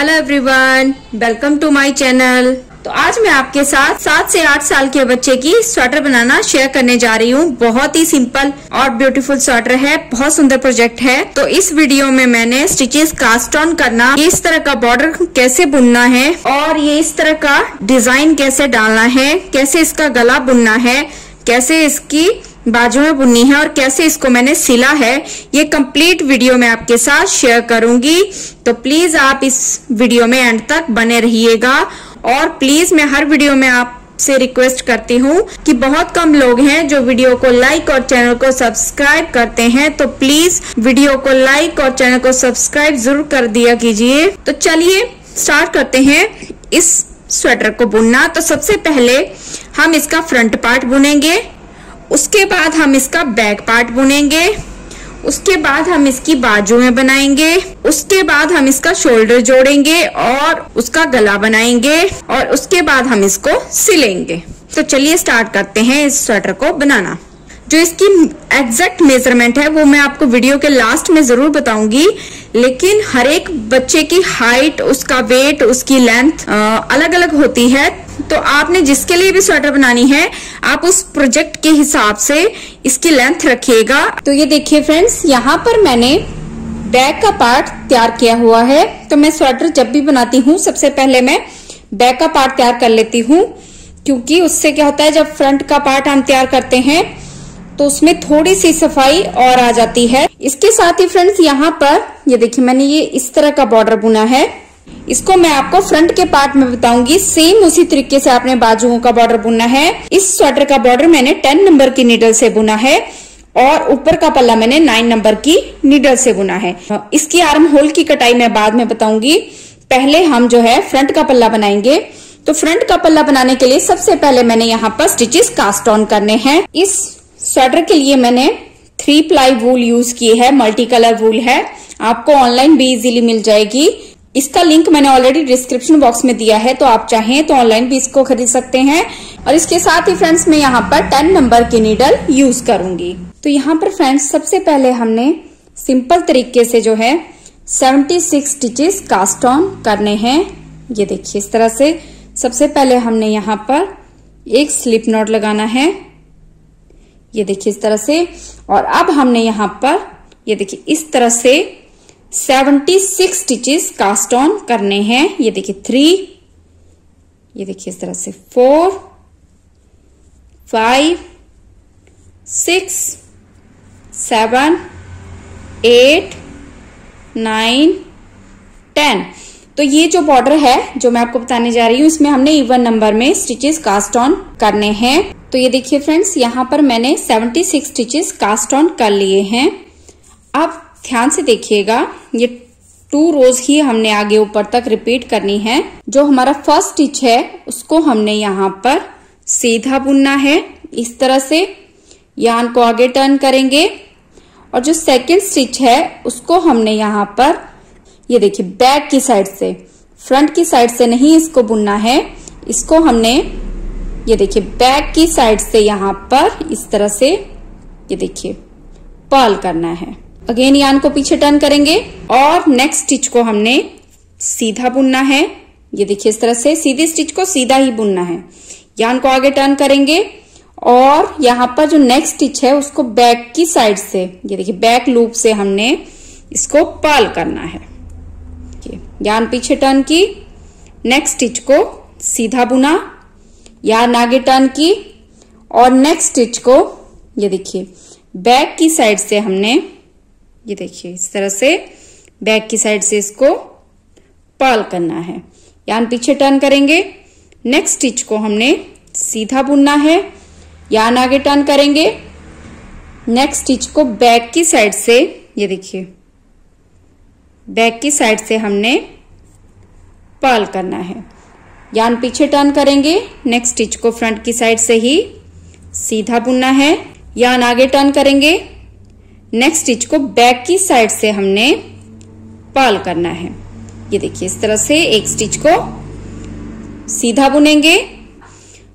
Hello everyone welcome to my channel तो आज मैं आपके साथ सात से आठ साल के बच्चे की स्वेटर बनाना शेयर करने जा रही हूँ। बहुत ही सिंपल और ब्यूटीफुल स्वेटर है, बहुत सुंदर प्रोजेक्ट है। तो इस वीडियो में मैंने स्टिचेस कास्ट ऑन करना इस तरह का बॉर्डर कैसे बुनना है और ये इस तरह का डिज़ाइन कैसे डालना है, कैसे इसका गला बुनना है, कैसे इसकी बाजू में बुननी है और कैसे इसको मैंने सिला है, ये कंप्लीट वीडियो में आपके साथ शेयर करूँगी। तो प्लीज़ आप इस वीडियो में एंड तक बने रहिएगा और प्लीज़ मैं हर वीडियो में आप से रिक्वेस्ट करती हूँ कि बहुत कम लोग हैं जो वीडियो को लाइक और चैनल को सब्सक्राइब करते हैं। तो प्लीज़ वीडियो को लाइक और चैनल को सब्सक्राइब ज़रूर कर दिया कीजिए। तो चलिए स्टार्ट करते हैं इस स्वेटर को बुनना। तो सबसे पहले हम इसका फ्रंट पार्ट बुनेंगे। उसके बाद हम इसका बैक पार्ट बुनेंगे। उसके बाद हम इसकी बाजू में बनाएँगे। उसके बाद हम इसका शोल्डर जोड़ेंगे और उसका गला बनाएँगे और उसके बाद हम इसको सिलेंगे। तो चलिए स्टार्ट करते हैं इस स्वेटर को बनाना। जो इसकी एग्जैक्ट मेज़रमेंट है, वो मैं आपको वीडियो के लास्ट में ज़रूर बताऊँगी। लेकिन हर एक बच्चे की हाइट, उसका वेट, उसकी लेंथ अलग अलग होती है। तो आपने जिसके लिए भी स्वेटर बनानी है, आप उस प्रोजेक्ट के हिसाब से इसकी लेंथ रखिएगा। तो ये देखिए फ्रेंड्स यहाँ पर मैंने बैक का पार्ट तैयार किया हुआ है। तो मैं स्वेटर जब भी बनाती हूँ, सबसे पहले मैं बैक का पार्ट तैयार कर लेती हूँ, क्योंकि उससे क्या होता है, जब फ्रंट का पार्ट हम तैयार करते हैं तो उसमें थोड़ी सी सफ़ाई और आ जाती है। इसके साथ ही फ्रेंड्स यहाँ पर, ये देखिए मैंने ये इस तरह का बॉर्डर बुना है। इसको मैं आपको फ्रंट के पार्ट में बताऊँगी। सेम उसी तरीके से आपने बाजुओं का बॉर्डर बुनना है। इस स्वेटर का बॉर्डर मैंने टेन नंबर की नीडल से बुना है और ऊपर का पल्ला मैंने नाइन नंबर की नीडल से बुना है। इसकी आर्म होल की कटाई मैं बाद में बताऊँगी। पहले हम जो है फ्रंट का पल्ला बनाएँगे। तो फ्रंट का पल्ला बनाने के लिए सबसे पहले मैंने यहाँ पर स्टिचेस कास्ट ऑन करने हैं। इस स्वेटर के लिए मैंने थ्री प्लाई वूल यूज़ की है। मल्टी कलर वूल है। आपको ऑनलाइन भी इजीली मिल जाएगी। इसका लिंक मैंने ऑलरेडी डिस्क्रिप्शन बॉक्स में दिया है तो आप चाहें तो ऑनलाइन भी इसको खरीद सकते हैं। और इसके साथ ही फ्रेंड्स मैं यहाँ पर टेन नंबर की नीडल यूज़ करूँगी। तो यहाँ पर फ्रेंड्स सबसे पहले हमने सिंपल तरीके से जो है 76 स्टिचेस कास्ट ऑन करने हैं। ये देखिए, इस तरह से सबसे पहले हमने यहाँ पर एक स्लिप नॉट लगाना है। ये देखिए, इस तरह से। और अब हमने यहाँ पर, ये देखिए, इस तरह से 76 स्टिचेस कास्ट ऑन करने हैं। ये देखिए थ्री ये देखिए इस तरह से four five six seven eight nine ten तो ये जो बॉर्डर है, जो मैं आपको बताने जा रही हूँ, इसमें हमने इवन नंबर में स्टिचेस कास्ट ऑन करने हैं। तो ये देखिए फ्रेंड्स यहाँ पर मैंने 76 स्टिचेस कास्ट ऑन कर लिए हैं। अब ध्यान से देखिएगा, ये टू रोज ही हमने आगे ऊपर तक रिपीट करनी है। जो हमारा फ़र्स्ट स्टिच है, उसको हमने यहाँ पर सीधा बुनना है। इस तरह से यान को आगे टर्न करेंगे। और जो सेकेंड स्टिच है, उसको हमने यहाँ पर, ये देखिए बैक की साइड से फ्रंट की साइड से नहीं इसको बुनना है। इसको हमने, ये देखिए बैक की साइड से यहाँ पर इस तरह से, ये देखिए पर्ल करना है। अगेन यान को पीछे टर्न करेंगे। और नेक्स्ट स्टिच को हमने सीधा बुनना है। ये देखिए इस तरह से सीधी स्टिच को सीधा ही बुनना है। यान को आगे टर्न करेंगे। और यहाँ पर जो नेक्स्ट स्टिच है, उसको बैक की साइड से, ये देखिए बैक लूप से हमने इसको पाल करना है। यान पीछे टर्न की नेक्स्ट स्टिच को सीधा बुना। यान आगे टर्न की, और नेक्स्ट स्टिच को, ये देखिए बैक की साइड से हमने ये देखिए, इस तरह से बैक की साइड से इसको पाल करना है। यान पीछे टर्न करेंगे। नेक्स्ट स्टिच को हमने सीधा बुनना है। यान आगे टर्न करेंगे। नेक्स्ट स्टिच को बैक की साइड से, ये देखिए बैक की साइड से हमने पाल करना है। यान पीछे टर्न करेंगे। नेक्स्ट स्टिच को फ्रंट की साइड से ही सीधा बुनना है। यान आगे टर्न करेंगे। नेक्स्ट स्टिच को बैक की साइड से हमने पाल करना है। ये देखिए, इस तरह से एक स्टिच को सीधा बुनेंगे।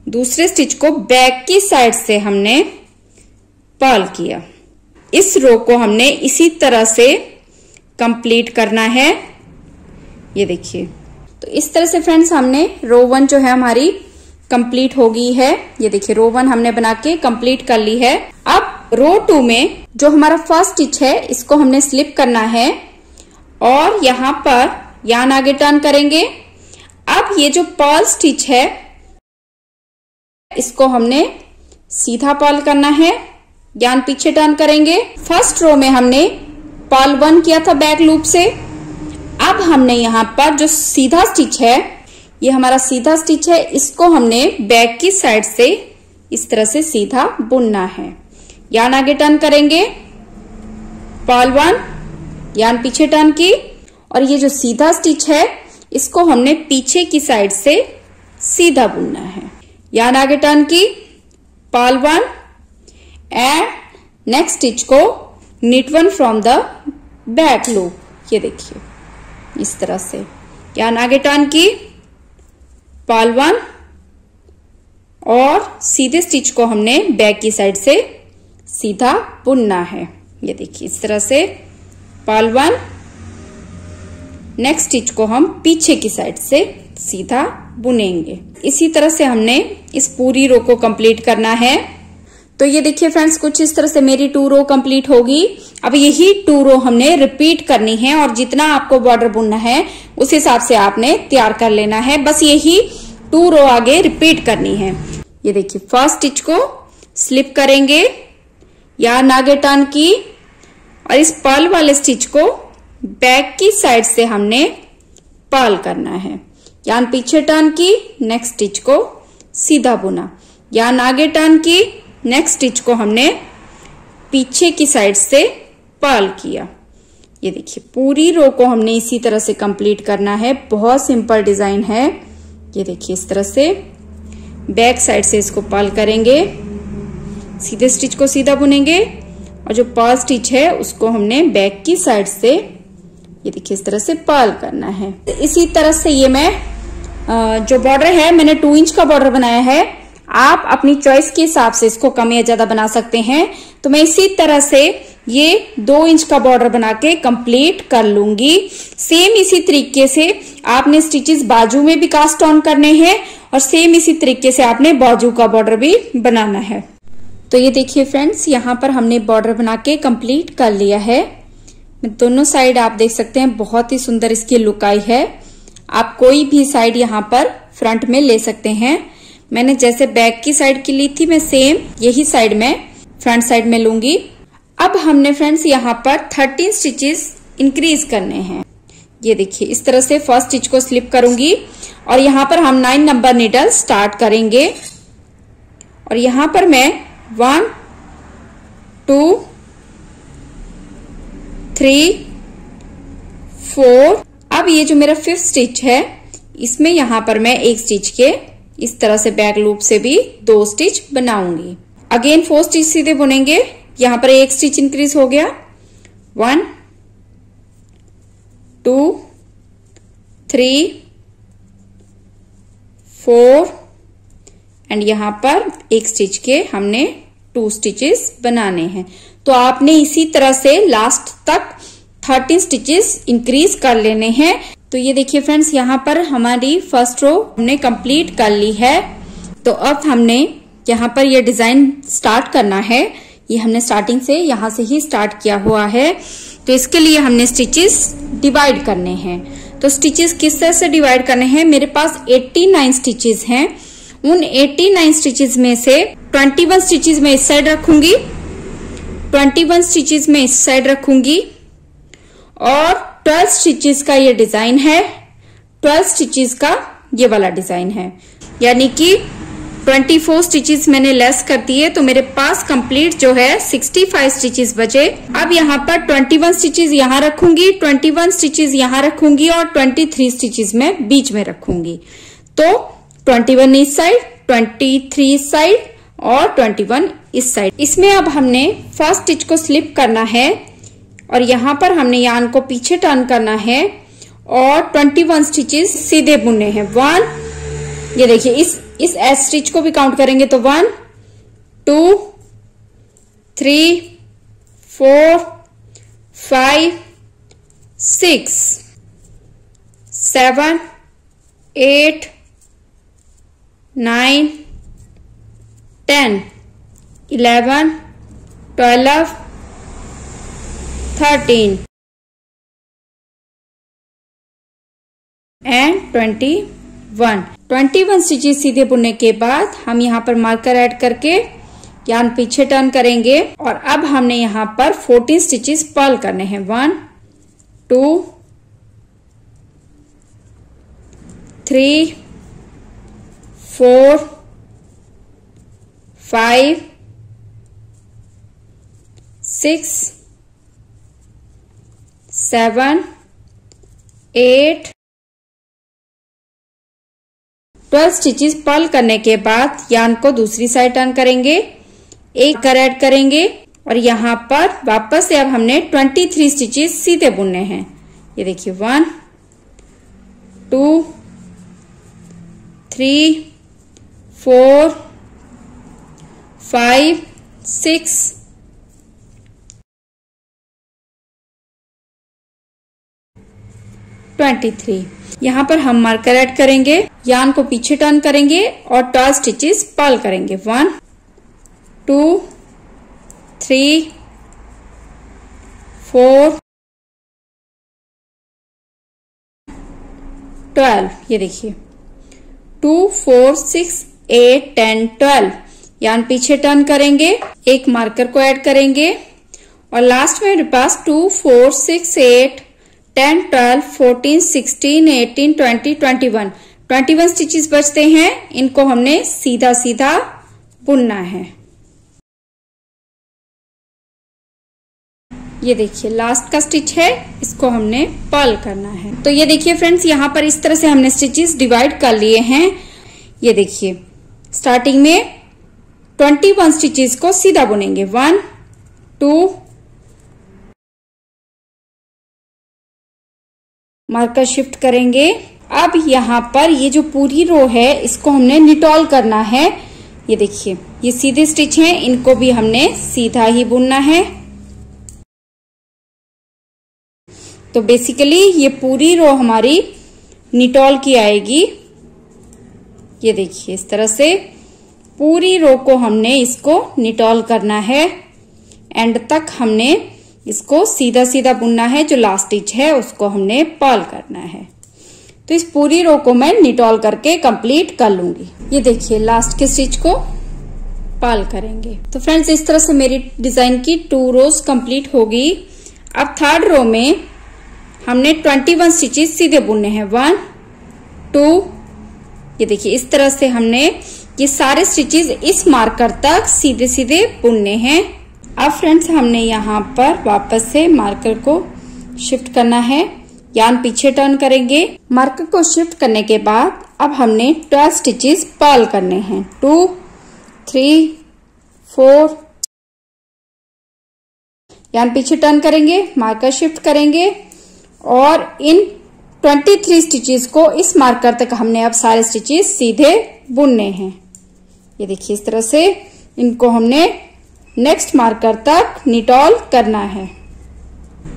दूसरे स्टिच को बैक की साइड से हमने पाल किया। इस रो को हमने इसी तरह से कंप्लीट करना है। ये देखिए तो इस तरह से फ्रेंड्स हमने रो वन जो है हमारी कंप्लीट हो गई है। ये देखिए रो वन हमने बना के कंप्लीट कर ली है। अब रो टू में जो हमारा फ़र्स्ट स्टिच है, इसको हमने स्लिप करना है। और यहाँ पर यान आगे टर्न करेंगे। अब ये जो पर्ल स्टिच है, इसको हमने सीधा पर्ल करना है। यान पीछे टर्न करेंगे। फ़र्स्ट रो में हमने पर्ल वन किया था बैक लूप से। अब हमने यहाँ पर जो सीधा स्टिच है, ये हमारा सीधा स्टिच है, इसको हमने बैक की साइड से इस तरह से सीधा बुनना है। यान आगे टर्न करेंगे। पर्ल वन यान पीछे टर्न की। और ये जो सीधा स्टिच है, इसको हमने पीछे की साइड से सीधा बुनना है। यान आगे टर्न की। Purl one and next stitch को knit one from the back loop ये देखिए, इस तरह से। यान आगे टर्न की। पाल वन और सीधे स्टिच को हमने बैक की साइड से सीधा बुनना है। ये देखिए, इस तरह से पाल वन। नेक्स्ट स्टिच को हम पीछे की साइड से सीधा बुनेंगे। इसी तरह से हमने इस पूरी रो को कंप्लीट करना है। तो ये देखिए फ्रेंड्स कुछ इस तरह से मेरी टू रो कंप्लीट होगी। अब यही टू रो हमने रिपीट करनी है और जितना आपको बॉर्डर बुनना है, उस हिसाब से आपने तैयार कर लेना है। बस यही टू रो आगे रिपीट करनी है। ये देखिए फ़र्स्ट स्टिच को स्लिप करेंगे। या नागे की और इस पर्ल वाले स्टिच को बैक की साइड से हमने पर्ल करना है। यान पीछे टर्न की नेक्स्ट स्टिच को सीधा बुना। यान आगे टर्न की नेक्स्ट स्टिच को हमने पीछे की साइड से पर्ल किया। ये देखिए, पूरी रो को हमने इसी तरह से कंप्लीट करना है। बहुत सिंपल डिज़ाइन है। ये देखिए, इस तरह से बैक साइड से इसको पर्ल करेंगे। सीधे स्टिच को सीधा बुनेंगे और जो पर्ल स्टिच है, उसको हमने बैक की साइड से, ये देखिए, इस तरह से पर्ल करना है। इसी तरह से ये मैं जो बॉर्डर है, मैंने टू इंच का बॉर्डर बनाया है। आप अपनी चॉइस के हिसाब से इसको कम या ज़्यादा बना सकते हैं। तो मैं इसी तरह से ये दो इंच का बॉर्डर बना के कंप्लीट कर लूँगी। सेम इसी तरीके से आपने स्टिचेस बाजू में भी कास्ट ऑन करने हैं और सेम इसी तरीके से आपने बाजू का बॉर्डर भी बनाना है। तो ये देखिए फ्रेंड्स यहाँ पर हमने बॉर्डर बना के कंप्लीट कर लिया है। दोनों साइड आप देख सकते हैं, बहुत ही सुंदर इसकी लुक आई है। आप कोई भी साइड यहाँ पर फ्रंट में ले सकते हैं। मैंने जैसे बैक की साइड की ली थी, मैं सेम यही साइड में फ्रंट साइड में लूँगी। अब हमने फ्रेंड्स यहाँ पर थर्टीन स्टिचेस इंक्रीज करने हैं। ये देखिए, इस तरह से फ़र्स्ट स्टिच को स्लिप करूँगी और यहाँ पर हम नाइन नंबर नीडल स्टार्ट करेंगे। और यहाँ पर मैं वन टू थ्री फोर अब ये जो मेरा फिफ्थ स्टिच है, इसमें यहाँ पर मैं एक स्टिच के इस तरह से बैक लूप से भी दो स्टिच बनाऊँगी। अगेन फोर स्टिच सीधे बुनेंगे। यहाँ पर एक स्टिच इंक्रीज हो गया। One two three four and यहाँ पर एक स्टिच के हमने टू स्टिचेस बनाने हैं। तो आपने इसी तरह से लास्ट तक थर्टीन स्टिचेस इंक्रीज कर लेने हैं। तो ये देखिए फ्रेंड्स यहाँ पर हमारी फ़र्स्ट रो हमने कंप्लीट कर ली है। तो अब हमने यहाँ पर ये डिज़ाइन स्टार्ट करना है। ये हमने स्टार्टिंग से यहाँ से ही स्टार्ट किया हुआ है। तो इसके लिए हमने स्टिचेस डिवाइड करने हैं। तो स्टिचेस किस तरह से डिवाइड करने हैं? मेरे पास 89 स्टिचेस हैं। उन 89 स्टिचेस में से 21 स्टिचेस में इस साइड रखूँगी 21 स्टिचेस में इस साइड रखूँगी और 12 स्टिचेस का ये डिज़ाइन है 12 स्टिचेस का ये वाला डिज़ाइन है। यानी कि 24 स्टिचेस मैंने लेस कर दिए तो मेरे पास कंप्लीट जो है 65 स्टिचेस बचे। अब यहाँ पर 21 स्टिचेस यहाँ रखूँगी 21 स्टिचेस यहाँ रखूँगी और 23 स्टिचेस में बीच में रखूँगी। तो 21 इस साइड 23 इस साइड और 21 इस साइड। इसमें अब हमने फ़र्स्ट स्टिच को स्लिप करना है और यहाँ पर हमने यान को पीछे टर्न करना है और 21 स्टिचेस सीधे बुनने हैं। वन, ये देखिए, इस इस एस स्टिच को भी काउंट करेंगे तो one, two, three, four, five, six, seven, eight nine, ten, eleven, twelve, thirteen and twenty one twenty one stitches सीधे बुनने के बाद हम यहाँ पर मार्कर ऐड करके यान पीछे टर्न करेंगे और अब हमने यहाँ पर फोर्टीन स्टिचेस पर्ल करने हैं। One two three four five six seven eight twelve stitches purl करने के बाद यान को दूसरी साइड टर्न करेंगे। एक कर ऐड करेंगे और यहाँ पर वापस से अब हमने 23 स्टिचेस सीधे बुनने हैं। ये देखिए one two three four, five, six. Twenty three. यहाँ पर हम मार्कर ऐड करेंगे यान को पीछे टर्न करेंगे और ट्वेल्व स्टिचेस पर्ल करेंगे। One two three four twelve ये देखिए। Two four six eight, ten, twelve. Yarn पीछे टर्न करेंगे, एक मार्कर को ऐड करेंगे। और लास्ट में मेरे पास two, four, six, eight, ten, twelve, fourteen, sixteen, eighteen, twenty twenty one. Twenty one stitches बचते हैं, इनको हमने सीधा सीधा बुनना है। ये देखिए, लास्ट का स्टिच है, इसको हमने पर्ल करना है। तो ये देखिए फ्रेंड्स, यहाँ पर इस तरह से हमने स्टिचेस डिवाइड कर लिए हैं। ये देखिए स्टार्टिंग में ट्वेंटी वन स्टिचेस को सीधा बुनेंगे। वन टू मार्कर शिफ्ट करेंगे। अब यहाँ पर ये जो पूरी रो है, इसको हमने निटॉल करना है। ये देखिए, ये सीधे स्टिच हैं, इनको भी हमने सीधा ही बुनना है। तो बेसिकली ये पूरी रो हमारी निटॉल की आएगी। ये देखिए, इस तरह से पूरी रो को हमने इसको निटॉल करना है। एंड तक हमने इसको सीधा सीधा बुनना है, जो लास्ट स्टिच है, उसको हमने पर्ल करना है। तो इस पूरी रो को मैं निटॉल करके कंप्लीट कर लूँगी। ये देखिए, लास्ट के स्टिच को पाल करेंगे। तो फ्रेंड्स, इस तरह से मेरी डिज़ाइन की टू रोज कंप्लीट होगी। अब थर्ड रो में हमने 21 स्टिचेस सीधे बुनने हैं। वन, टू ये देखिए, इस तरह से हमने ये सारे स्टिचेस इस मार्कर तक सीधे सीधे बुनने हैं। अब फ्रेंड्स हमने यहाँ पर वापस से मार्कर को शिफ्ट करना है। यान पीछे टर्न करेंगे। मार्कर को शिफ्ट करने के बाद अब हमने ट्वेल्व स्टिचेस पर्ल करने हैं। टू थ्री फोर यान पीछे टर्न करेंगे मार्कर शिफ्ट करेंगे और इन 23 स्टिचेस को इस मार्कर तक हमने अब सारे स्टिचेस सीधे बुनने हैं। ये देखिए, इस तरह से इनको हमने नेक्स्ट मार्कर तक निटॉल करना है।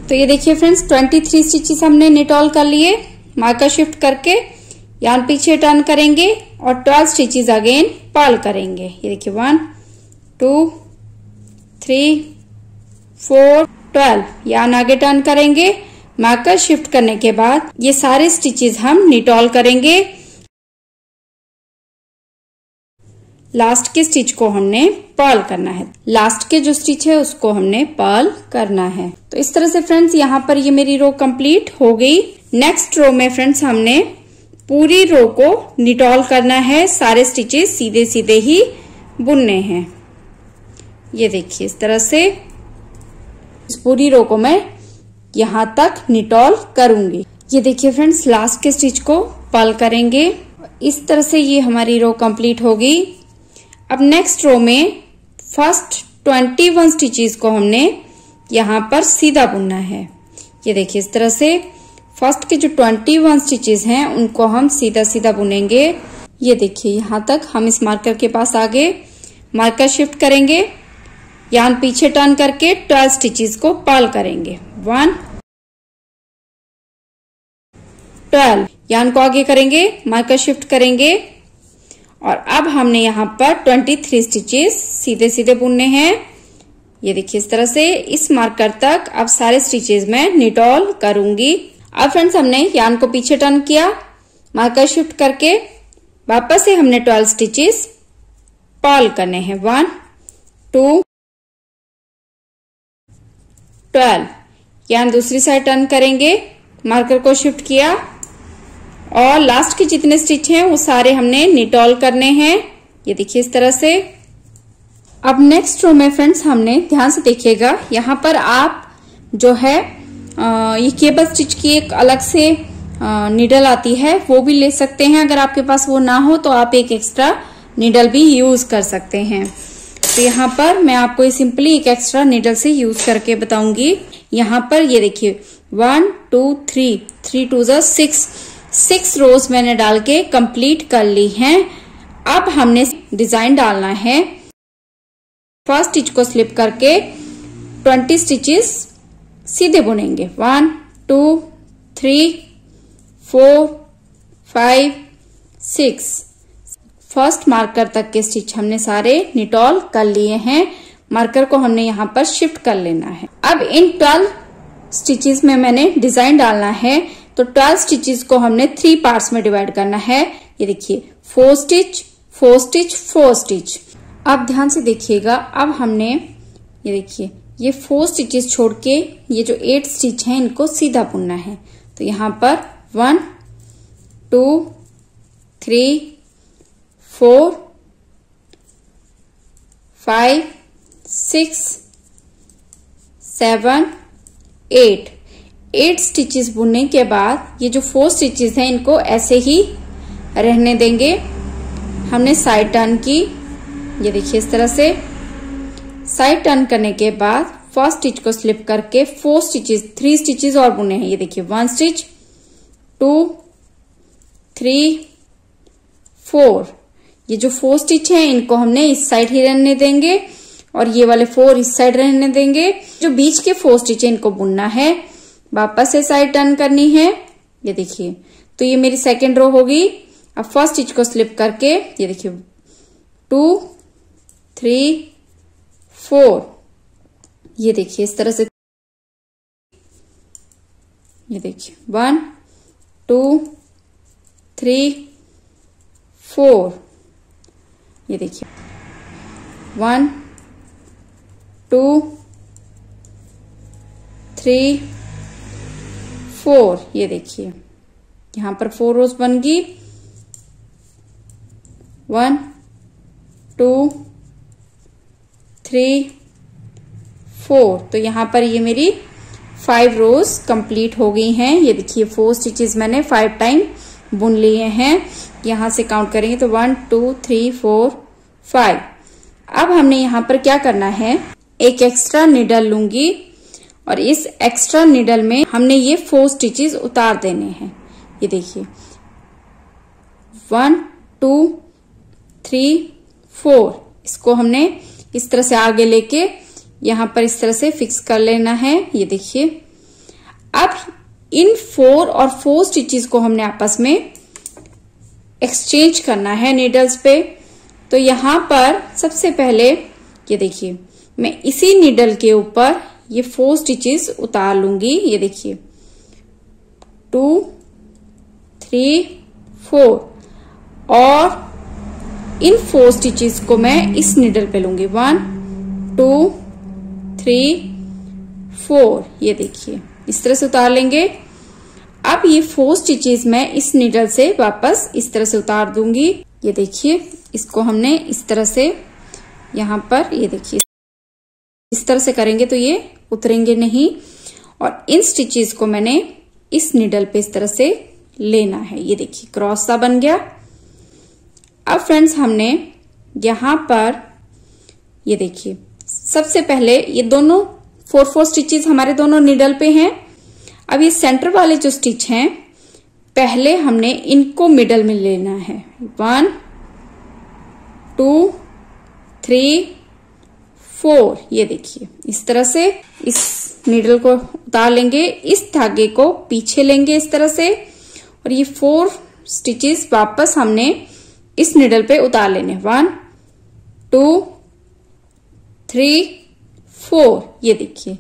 तो ये देखिए फ्रेंड्स 23 स्टिचेस हमने निटॉल कर लिए मार्कर शिफ्ट करके यान पीछे टर्न करेंगे और 12 स्टिचेस अगेन पाल करेंगे। ये देखिए one two three four twelve yarn आगे टर्न करेंगे मार्कर शिफ्ट करने के बाद ये सारे स्टिचेस हम निटॉल करेंगे। लास्ट के स्टिच को हमने पर्ल करना है। लास्ट के जो स्टिच है, उसको हमने पर्ल करना है। तो इस तरह से फ्रेंड्स यहाँ पर ये मेरी रो कंप्लीट हो गई। नेक्स्ट रो में फ्रेंड्स हमने पूरी रो को निटॉल करना है। सारे स्टिचेस सीधे सीधे ही बुनने हैं। ये देखिए, इस तरह से इस पूरी रो को मैं यहाँ तक निटॉल करूँगी। ये देखिए फ्रेंड्स लास्ट के स्टिच को पल करेंगे। इस तरह से ये हमारी रो कंप्लीट होगी। अब नेक्स्ट रो में फ़र्स्ट 21 स्टिचेस को हमने यहाँ पर सीधा बुनना है। ये देखिए, इस तरह से फ़र्स्ट के जो 21 स्टिचेस हैं, उनको हम सीधा सीधा बुनेंगे। ये देखिए, यहाँ तक हम इस मार्कर के पास आगे मार्कर शिफ्ट करेंगे। यान पीछे टर्न करके 12 स्टिचेस को पर्ल करेंगे। One twelve. यान को आगे करेंगे मार्कर शिफ्ट करेंगे। और अब हमने यहाँ पर 23 स्टिचेस सीधे सीधे बुनने हैं। ये देखिए इस तरह से इस मार्कर तक अब सारे स्टिचेस में निटॉल करूँगी। अब फ्रेंड्स हमने यान को पीछे टर्न किया मार्कर शिफ्ट करके। वापस से हमने 12 स्टिचेस पॉल करने हैं। वन टू ट्वेल्व यान दूसरी साइड टर्न करेंगे मार्कर को शिफ्ट किया। और लास्ट के जितने स्टिच हैं, वो सारे हमने निटॉल करने हैं। ये देखिए इस तरह से। अब नेक्स्ट रो में फ्रेंड्स हमने ध्यान से देखिएगा, यहाँ पर आप जो है ये केबल स्टिच की एक अलग से निडल आती है, वो भी ले सकते हैं। अगर आपके पास वो ना हो तो आप एक एक्स्ट्रा निडल भी यूज़ कर सकते हैं। तो यहाँ पर मैं आपको सिंपली एक एक्स्ट्रा निडल से यूज़ करके बताऊँगी। यहाँ पर ये देखिए one two three three two जो सिक्स सिक्स रोज मैंने डाल के कंप्लीट कर ली हैं। अब हमने डिज़ाइन डालना है। फ़र्स्ट स्टिच को स्लिप करके ट्वेंटी स्टिचेस सीधे बुनेंगे। One, two, three, four, five, six. First marker तक के स्टिच हमने सारे निटॉल कर लिए हैं। मार्कर को हमने यहाँ पर शिफ्ट कर लेना है। अब इन ट्वेल्व स्टिचेस में मैंने डिज़ाइन डालना है। तो ट्वेल्व स्टिचेस को हमने थ्री पार्ट्स में डिवाइड करना है। ये देखिए four stitch four stitch four stitch अब ध्यान से देखिएगा, अब हमने, ये देखिए, ये फोर स्टिचेस छोड़ के ये जो एट स्टिच है, इनको सीधा बुनना है। तो यहाँ पर one two three four five six seven eight eight stitches बुनने के बाद ये जो फोर स्टिचेस हैं, इनको ऐसे ही रहने देंगे। हमने साइड टर्न की। ये देखिए इस तरह से। साइड टर्न करने के बाद फ़र्स्ट स्टिच को स्लिप करके फोर स्टिचेस थ्री स्टिचेस और बुने हैं। ये देखिए one stitch two three four ये जो फोर स्टिच है, इनको हमने इस साइड ही रहने देंगे और ये वाले फोर इस साइड रहने देंगे। जो बीच के फोर स्टिच है, इनको बुनना है। वापस से साइड टर्न करनी है। ये देखिए तो ये मेरी सेकेंड रो होगी। अब फ़र्स्ट स्टिच को स्लिप करके, ये देखिए टू थ्री फोर ये देखिए, इस तरह से ये देखिए वन टू थ्री फोर ये देखिए वन टू थ्री फोर, ये देखिए। यहाँ पर फोर रोज बन गई। वन टू थ्री फोर तो यहाँ पर ये मेरी फाइव रोज कंप्लीट हो गई हैं। ये देखिए फोर स्टिचेस मैंने फाइव टाइम बुन लिए हैं। यहाँ से काउंट करेंगे तो one two three four five अब हमने यहाँ पर क्या करना है? एक एक्स्ट्रा निडल लूँगी। और इस एक्स्ट्रा निडल में हमने ये फोर स्टिचेस उतार देने हैं। ये देखिए। वन टू थ्री फोर इसको हमने इस तरह से आगे लेके यहाँ पर इस तरह से फिक्स कर लेना है। ये देखिए। अब इन फोर और फोर स्टिचेस को हमने आपस में एक्सचेंज करना है नीडल्स पे। तो यहाँ पर सबसे पहले, ये देखिए, मैं इसी नीडल के ऊपर ये फोर स्टिचेस उतार लूँगी, ये देखिए। टू थ्री फोर और इन फोर स्टिचेस को मैं इस निडल पे लूँगी। वन टू थ्री फोर ये देखिए, इस तरह से उतार लेंगे। अब ये फोर स्टिचेस मैं इस निडल से वापस इस तरह से उतार दूँगी। ये देखिए, इसको हमने इस तरह से यहाँ पर, ये देखिए, इस तरह से करेंगे तो ये उतरेंगे नहीं। और इन स्टिचेस को मैंने इस निडल पे इस तरह से लेना है। ये देखिए क्रॉस सा बन गया। अब फ्रेंड्स हमने यहाँ पर, ये देखिए, सबसे पहले ये दोनों फोर फोर स्टिचेस हमारे दोनों निडल पे हैं। अब ये सेंटर वाले जो स्टिच हैं, पहले हमने इनको मिडल में लेना है। वन टू थ्री फोर ये देखिए। इस तरह से इस नीडल को उतार लेंगे, इस धागे को पीछे लेंगे इस तरह से, और ये फोर स्टिचेस वापस हमने इस निडल पे उतार लेने। वन टू थ्री फोर ये देखिए।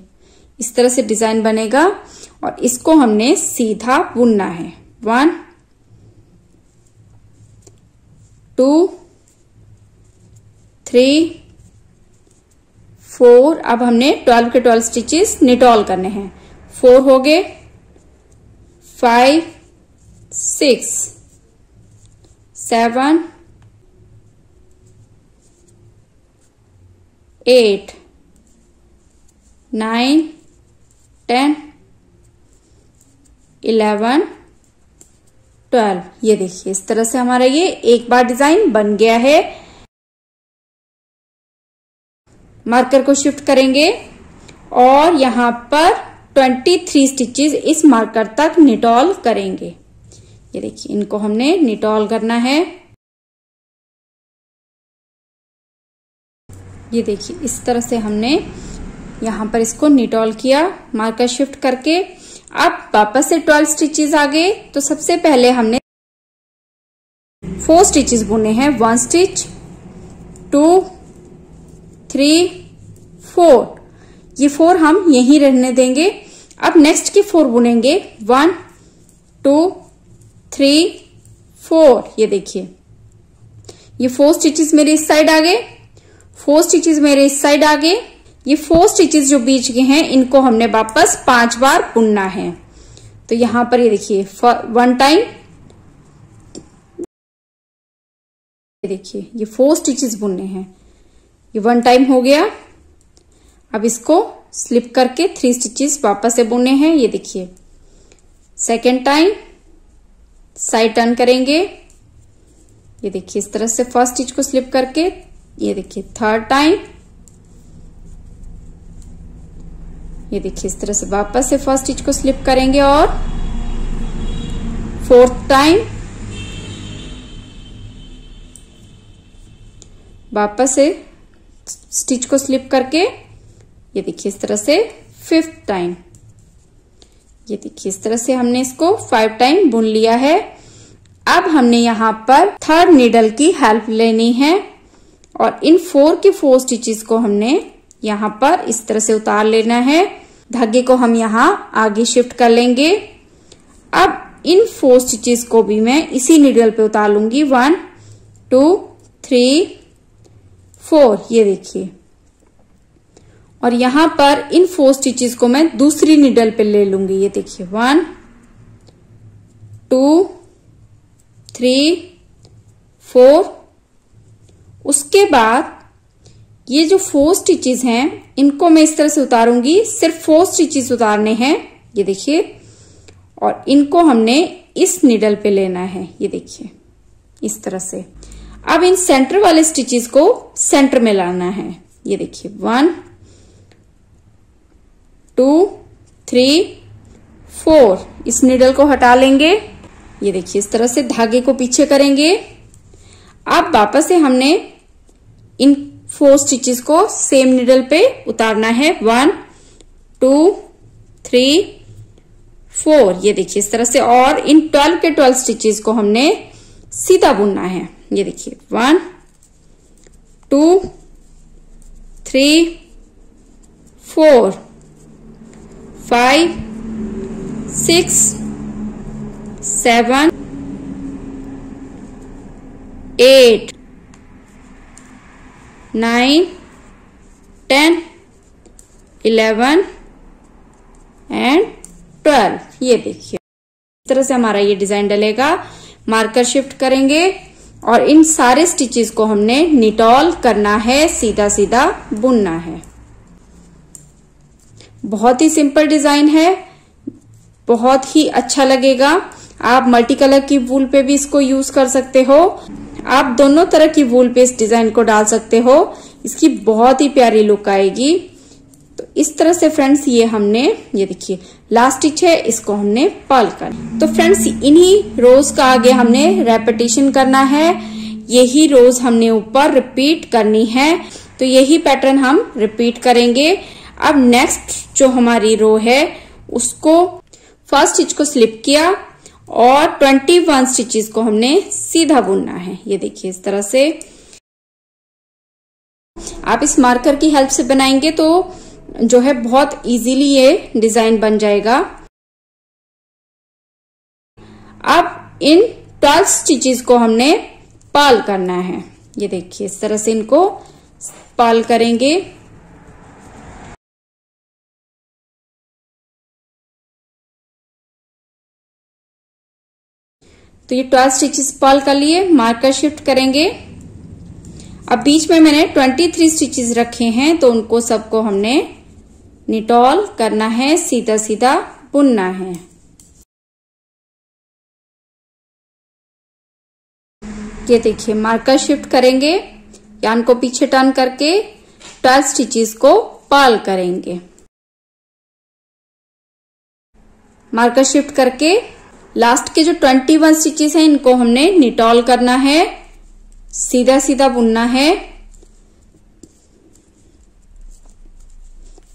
इस तरह से डिज़ाइन बनेगा, और इसको हमने सीधा बुनना है। वन टू थ्री फोर, अब हमने ट्वेल्व के ट्वेल्व स्टिचेस निटॉल करने हैं। फोर हो गए, five, six, seven, eight, nine, ten, eleven, twelve. ये देखिए, इस तरह से हमारा ये एक बार डिज़ाइन बन गया है। मार्कर को शिफ्ट करेंगे और यहाँ पर 23 स्टिचेस इस मार्कर तक निटॉल करेंगे। ये देखिए, इनको हमने निटॉल करना है। ये देखिए, इस तरह से हमने यहाँ पर इसको निटॉल किया मार्कर शिफ्ट करके। अब वापस से 12 स्टिचेस आ गए। तो सबसे पहले हमने फोर स्टिचेस बुने हैं। One stitch two three four ये फोर हम यहीं रहने देंगे। अब नेक्स्ट के फोर बुनेंगे। वन टू थ्री फोर ये देखिए। ये फोर स्टिचेस मेरे इस साइड आ गए। फोर स्टिचेस मेरे इस साइड आ गए। ये फोर स्टिचेस जो बीच के हैं, इनको हमने वापस पाँच बार बुनना है। तो यहाँ पर ये देखिए वन टाइम देखिए, ये फोर स्टिचेस बुनने हैं। ये वन टाइम हो गया। अब इसको स्लिप करके थ्री स्टिचेस वापस से बुने हैं। ये देखिए। सेकेंड टाइम साइड टर्न करेंगे। ये देखिए, इस तरह से फ़र्स्ट स्टिच को स्लिप करके, ये देखिए थर्ड टाइम ये देखिए, इस तरह से वापस से फ़र्स्ट स्टिच को स्लिप करेंगे और फोर्थ टाइम वापस से स्टिच को स्लिप करके, ये देखिए इस तरह से फिफ्थ टाइम ये देखिए इस तरह से हमने इसको फाइव टाइम बुन लिया है। अब हमने यहाँ पर थर्ड नीडल की हेल्प लेनी है और इन फोर के फोर स्टिचेस को हमने यहाँ पर इस तरह से उतार लेना है। धागे को हम यहाँ आगे शिफ्ट कर लेंगे। अब इन फोर स्टिचेस को भी मैं इसी नीडल पे उतार लूँगी। वन टू थ्री फोर, ये देखिए। और यहाँ पर इन फोर स्टिचेस को मैं दूसरी निडल पे ले लूँगी, ये देखिए। वन टू थ्री फोर उसके बाद ये जो फोर स्टिचेस हैं, इनको मैं इस तरह से उतारूँगी, सिर्फ़ फोर स्टिचेस उतारने हैं, ये देखिए। और इनको हमने इस निडल पे लेना है, ये देखिए, इस तरह से। अब इन सेंटर वाले स्टिचेस को सेंटर में लाना है। ये देखिए वन टू थ्री फोर इस निडल को हटा लेंगे। ये देखिए, इस तरह से धागे को पीछे करेंगे। अब वापस से हमने इन फोर स्टिचेस को सेम निडल पे उतारना है। वन टू थ्री फोर ये देखिए, इस तरह से और इन ट्वेल्व के ट्वेल्व स्टिचेस को हमने सीधा बुनना है। ये देखिए one two three four five six seven eight nine ten eleven and twelve ये देखिए, इस तरह से हमारा ये डिज़ाइन डलेगा। मार्कर शिफ्ट करेंगे और इन सारे स्टिचेस को हमने निटॉल करना है सीधा सीधा बुनना है। बहुत ही सिंपल डिज़ाइन है। बहुत ही अच्छा लगेगा। आप मल्टी कलर की वूल पे भी इसको यूज़ कर सकते हो। आप दोनों तरह की वूल पे इस डिज़ाइन को डाल सकते हो। इसकी बहुत ही प्यारी लुक आएगी। इस तरह से फ्रेंड्स, ये हमने, ये देखिए लास्ट स्टिच है, इसको हमने पर्ल कर। तो फ्रेंड्स, इन्हीं रोज का आगे हमने रेपिटेशन करना है। यही रोज हमने ऊपर रिपीट करनी है। तो यही पैटर्न हम रिपीट करेंगे। अब नेक्स्ट जो हमारी रो है, उसको फ़र्स्ट स्टिच को स्लिप किया और 21 स्टिचेस को हमने सीधा बुनना है। ये देखिए, इस तरह से। आप इस मार्कर की हेल्प से बनाएँगे तो जो है बहुत इजीली ये डिज़ाइन बन जाएगा। अब इन ट्वेल्व स्टिचेस को हमने पाल करना है। ये देखिए, इस तरह से इनको पाल करेंगे। तो ये ट्वेल्व स्टिचेस पाल कर लिए मार्कर शिफ्ट करेंगे। अब बीच में मैंने ट्वेंटी थ्री स्टिचेस रखे हैं तो उनको सबको हमने निटॉल करना है सीधा सीधा बुनना है। ये देखिए मार्कर शिफ्ट करेंगे यान को पीछे टर्न करके ट्वेल्व स्टिचेस को पाल करेंगे। मार्कर शिफ्ट करके लास्ट के जो ट्वेंटी वन स्टिचेस हैं, इनको हमने निटॉल करना है सीधा सीधा बुनना है।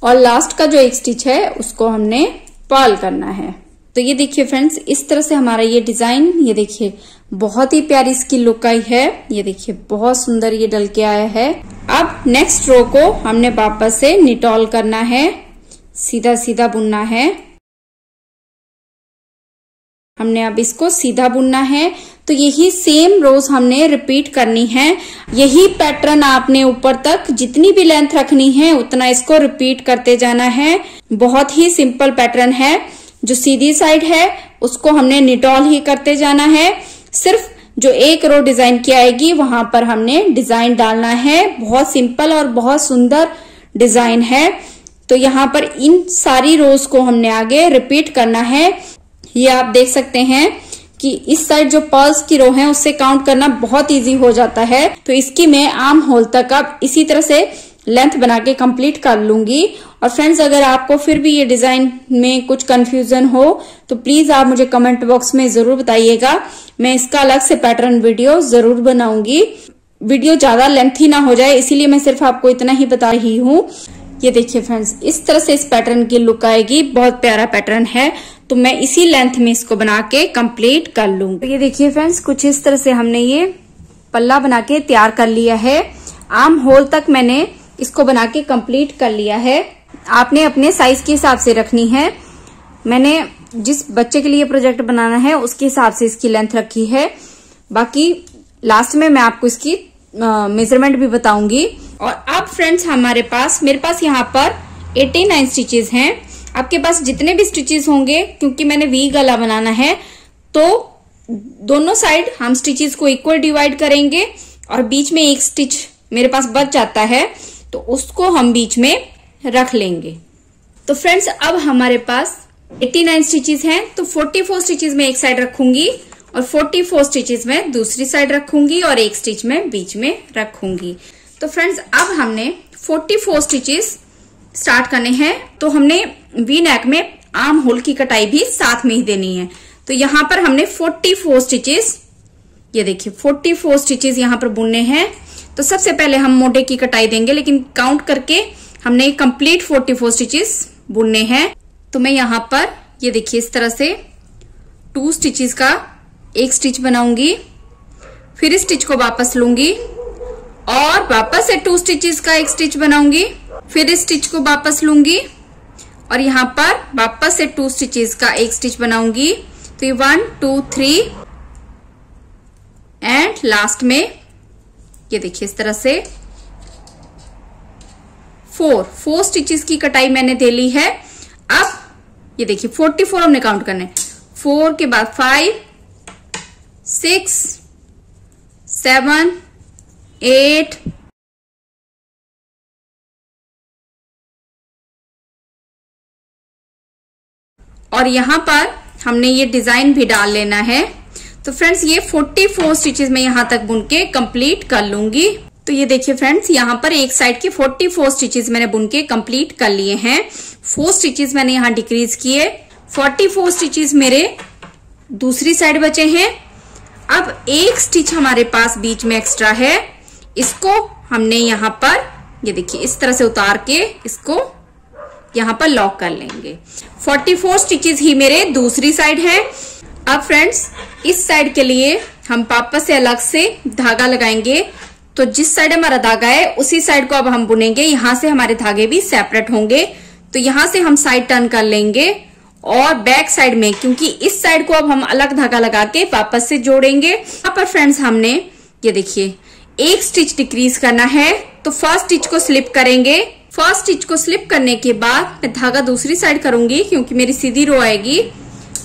और लास्ट का जो एक स्टिच है, उसको हमने पाल करना है। तो ये देखिए फ्रेंड्स इस तरह से हमारा ये डिज़ाइन ये देखिए, बहुत ही प्यारी इसकी लुक आई है। ये देखिए, बहुत सुंदर ये डल के आया है। अब नेक्स्ट रो को हमने वापस से निटॉल करना है। सीधा सीधा बुनना है। हमने अब इसको सीधा बुनना है। तो यही सेम रोज हमने रिपीट करनी है। यही पैटर्न आपने ऊपर तक जितनी भी लेंथ रखनी है, उतना इसको रिपीट करते जाना है। बहुत ही सिंपल पैटर्न है। जो सीधी साइड है, उसको हमने निटॉल ही करते जाना है। सिर्फ़ जो एक रो डिज़ाइन की आएगी, वहाँ पर हमने डिज़ाइन डालना है। बहुत सिंपल और बहुत सुंदर डिज़ाइन है। तो यहाँ पर इन सारी रोज को हमने आगे रिपीट करना है। ये आप देख सकते हैं। कि इस साइड जो पर्ल्स की रो है, उससे काउंट करना बहुत इजी हो जाता है। तो इसकी मैं आम होल तक अब इसी तरह से लेंथ बना के कंप्लीट कर लूँगी। और फ्रेंड्स अगर आपको फिर भी ये डिज़ाइन में कुछ कंफ्यूजन हो तो प्लीज़ आप मुझे कमेंट बॉक्स में ज़रूर बताइएगा। मैं इसका अलग से पैटर्न वीडियो ज़रूर बनाऊँगी। वीडियो ज़्यादा लेंथी ना हो जाए, इसीलिए मैं सिर्फ़ आपको इतना ही बता रही हूँ। ये देखिए फ्रेंड्स इस तरह से इस पैटर्न की लुक आएगी। बहुत प्यारा पैटर्न है। तो मैं इसी लेंथ में इसको बना के कंप्लीट कर लूँगी। तो ये देखिए फ्रेंड्स कुछ इस तरह से हमने ये पल्ला बना के तैयार कर लिया है। आम होल तक मैंने इसको बना के कंप्लीट कर लिया है। आपने अपने साइज़ के हिसाब से रखनी है। मैंने जिस बच्चे के लिए प्रोजेक्ट बनाना है, उसके हिसाब से इसकी लेंथ रखी है। बाकी लास्ट में मैं आपको इसकी मेज़रमेंट भी बताऊँगी। और अब फ्रेंड्स हमारे पास, मेरे पास यहाँ पर 89 स्टिचेस हैं। आपके पास जितने भी स्टिचेस होंगे, क्योंकि मैंने वी गला बनाना है तो दोनों साइड हम स्टिचेस को इक्वल डिवाइड करेंगे और बीच में एक स्टिच मेरे पास बच जाता है तो उसको हम बीच में रख लेंगे। तो फ्रेंड्स अब हमारे पास 89 स्टिचेस हैं तो 44 स्टिचेस में एक साइड रखूँगी और 44 स्टिचेस में दूसरी साइड रखूँगी और एक स्टिच में बीच में रखूँगी। तो फ्रेंड्स अब हमने 44 स्टिचेस स्टार्ट करने हैं तो हमने वी नेक में आर्म होल की कटाई भी साथ में ही देनी है। तो यहाँ पर हमने 44 स्टिचेस ये देखिए 44 स्टिचेस यहाँ पर बुनने हैं। तो सबसे पहले हम मोटे की कटाई देंगे, लेकिन काउंट करके हमने कंप्लीट 44 स्टिचेस बुनने हैं। तो मैं यहाँ पर, ये देखिए, इस तरह से टू स्टिचेस का एक स्टिच बनाऊँगी। फिर स्टिच को वापस लूँगी और वापस से टू स्टिचेस का एक स्टिच बनाऊँगी। फिर इस स्टिच को वापस लूँगी और यहाँ पर वापस से टू स्टिचेस का एक स्टिच बनाऊँगी। तो ये one two three and last में, ये देखिए इस तरह से फोर फोर स्टिचेस की कटाई मैंने दे ली है। अब ये देखिए फोर्टी फोर हमने काउंट करने। फोर के बाद फाइव सिक्स सेवन एट और यहाँ पर हमने ये डिज़ाइन भी डाल लेना है। तो फ्रेंड्स, ये 44 स्टिचेस में यहाँ तक बुन के कंप्लीट कर लूँगी। तो ये देखिए फ्रेंड्स, यहाँ पर एक साइड के 44 स्टिचेस मैंने बुन के कंप्लीट कर लिए हैं। फोर स्टिचेस मैंने यहाँ डिक्रीज किए। 44 स्टिचेस मेरे दूसरी साइड बचे हैं। अब एक स्टिच हमारे पास बीच में एक्स्ट्रा है। इसको हमने यहाँ पर, ये देखिए, इस तरह से उतार के इसको यहाँ पर लॉक कर लेंगे। 44 फोर स्टिचेस ही मेरे दूसरी साइड है। अब फ्रेंड्स इस साइड के लिए हम वापस से अलग से धागा लगाएँगे। तो जिस साइड हमारा धागा है, उसी साइड को अब हम बुनेंगे। यहाँ से हमारे धागे भी सेपरेट होंगे। तो यहाँ से हम साइड टर्न कर लेंगे और बैक साइड में, क्योंकि इस साइड को अब हम अलग धागा लगा के वापस से जोड़ेंगे। यहाँ पर फ्रेंड्स हमने, ये देखिए, एक स्टिच डिक्रीज करना है। तो फ़र्स्ट स्टिच को स्लिप करेंगे। फ़र्स्ट स्टिच को स्लिप करने के बाद मैं धागा दूसरी साइड करूँगी, क्योंकि मेरी सीधी रो आएगी।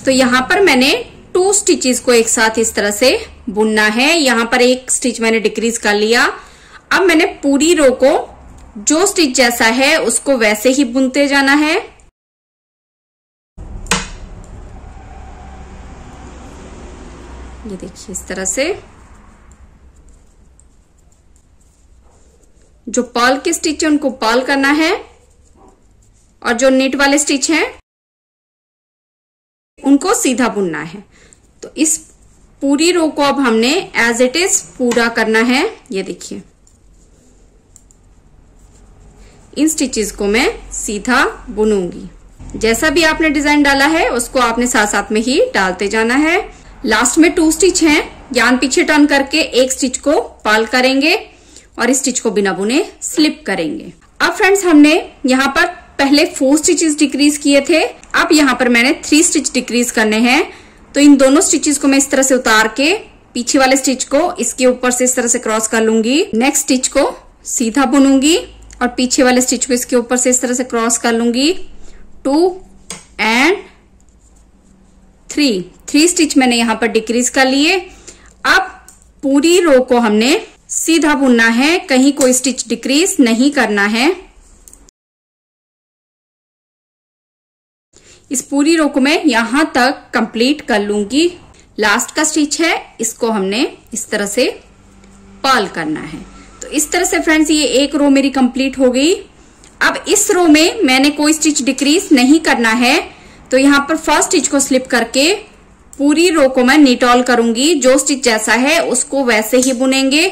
तो यहाँ पर मैंने टू स्टिचेस को एक साथ इस तरह से बुनना है। यहाँ पर एक स्टिच मैंने डिक्रीज कर लिया। अब मैंने पूरी रो को, जो स्टिच जैसा है, उसको वैसे ही बुनते जाना है। ये देखिए, इस तरह से। जो पर्ल के स्टिच है, उनको पर्ल करना है। और जो नेट वाले स्टिच हैं, उनको सीधा बुनना है। तो इस पूरी रो को अब हमने एज इट इज़ पूरा करना है। ये देखिए। इन स्टिचेस को मैं सीधा बुनूँगी। जैसा भी आपने डिज़ाइन डाला है, उसको आपने साथ साथ में ही डालते जाना है। लास्ट में टू स्टिच हैं। यान पीछे टर्न करके एक स्टिच को पाल करेंगे। और इस स्टिच को बिना बुने स्लिप करेंगे। अब फ्रेंड्स हमने यहाँ पर पहले फोर स्टिचेस डिक्रीज किए थे। अब यहाँ पर मैंने थ्री स्टिच डिक्रीज करने हैं। तो इन दोनों स्टिचेस को मैं इस तरह से उतार के पीछे वाले स्टिच को इसके ऊपर से इस तरह से क्रॉस कर लूँगी। नेक्स्ट स्टिच को सीधा बुनूँगी और पीछे वाले स्टिच को इसके ऊपर से इस तरह से क्रॉस कर लूँगी। Two and three three stitch मैंने यहाँ पर डिक्रीज कर लिए। अब पूरी रो को हमने सीधा बुनना है, कहीं कोई स्टिच डिक्रीज नहीं करना है। इस पूरी रो को मैं यहाँ तक कंप्लीट कर लूँगी। लास्ट का स्टिच है, इसको हमने इस तरह से पाल करना है। तो इस तरह से फ्रेंड्स ये एक रो मेरी कंप्लीट हो गई। अब इस रो में मैंने कोई स्टिच डिक्रीज नहीं करना है। तो यहाँ पर फ़र्स्ट स्टिच को स्लिप करके पूरी रो को मैं निटॉल करूँगी। जो स्टिच जैसा है, उसको वैसे ही बुनेंगे।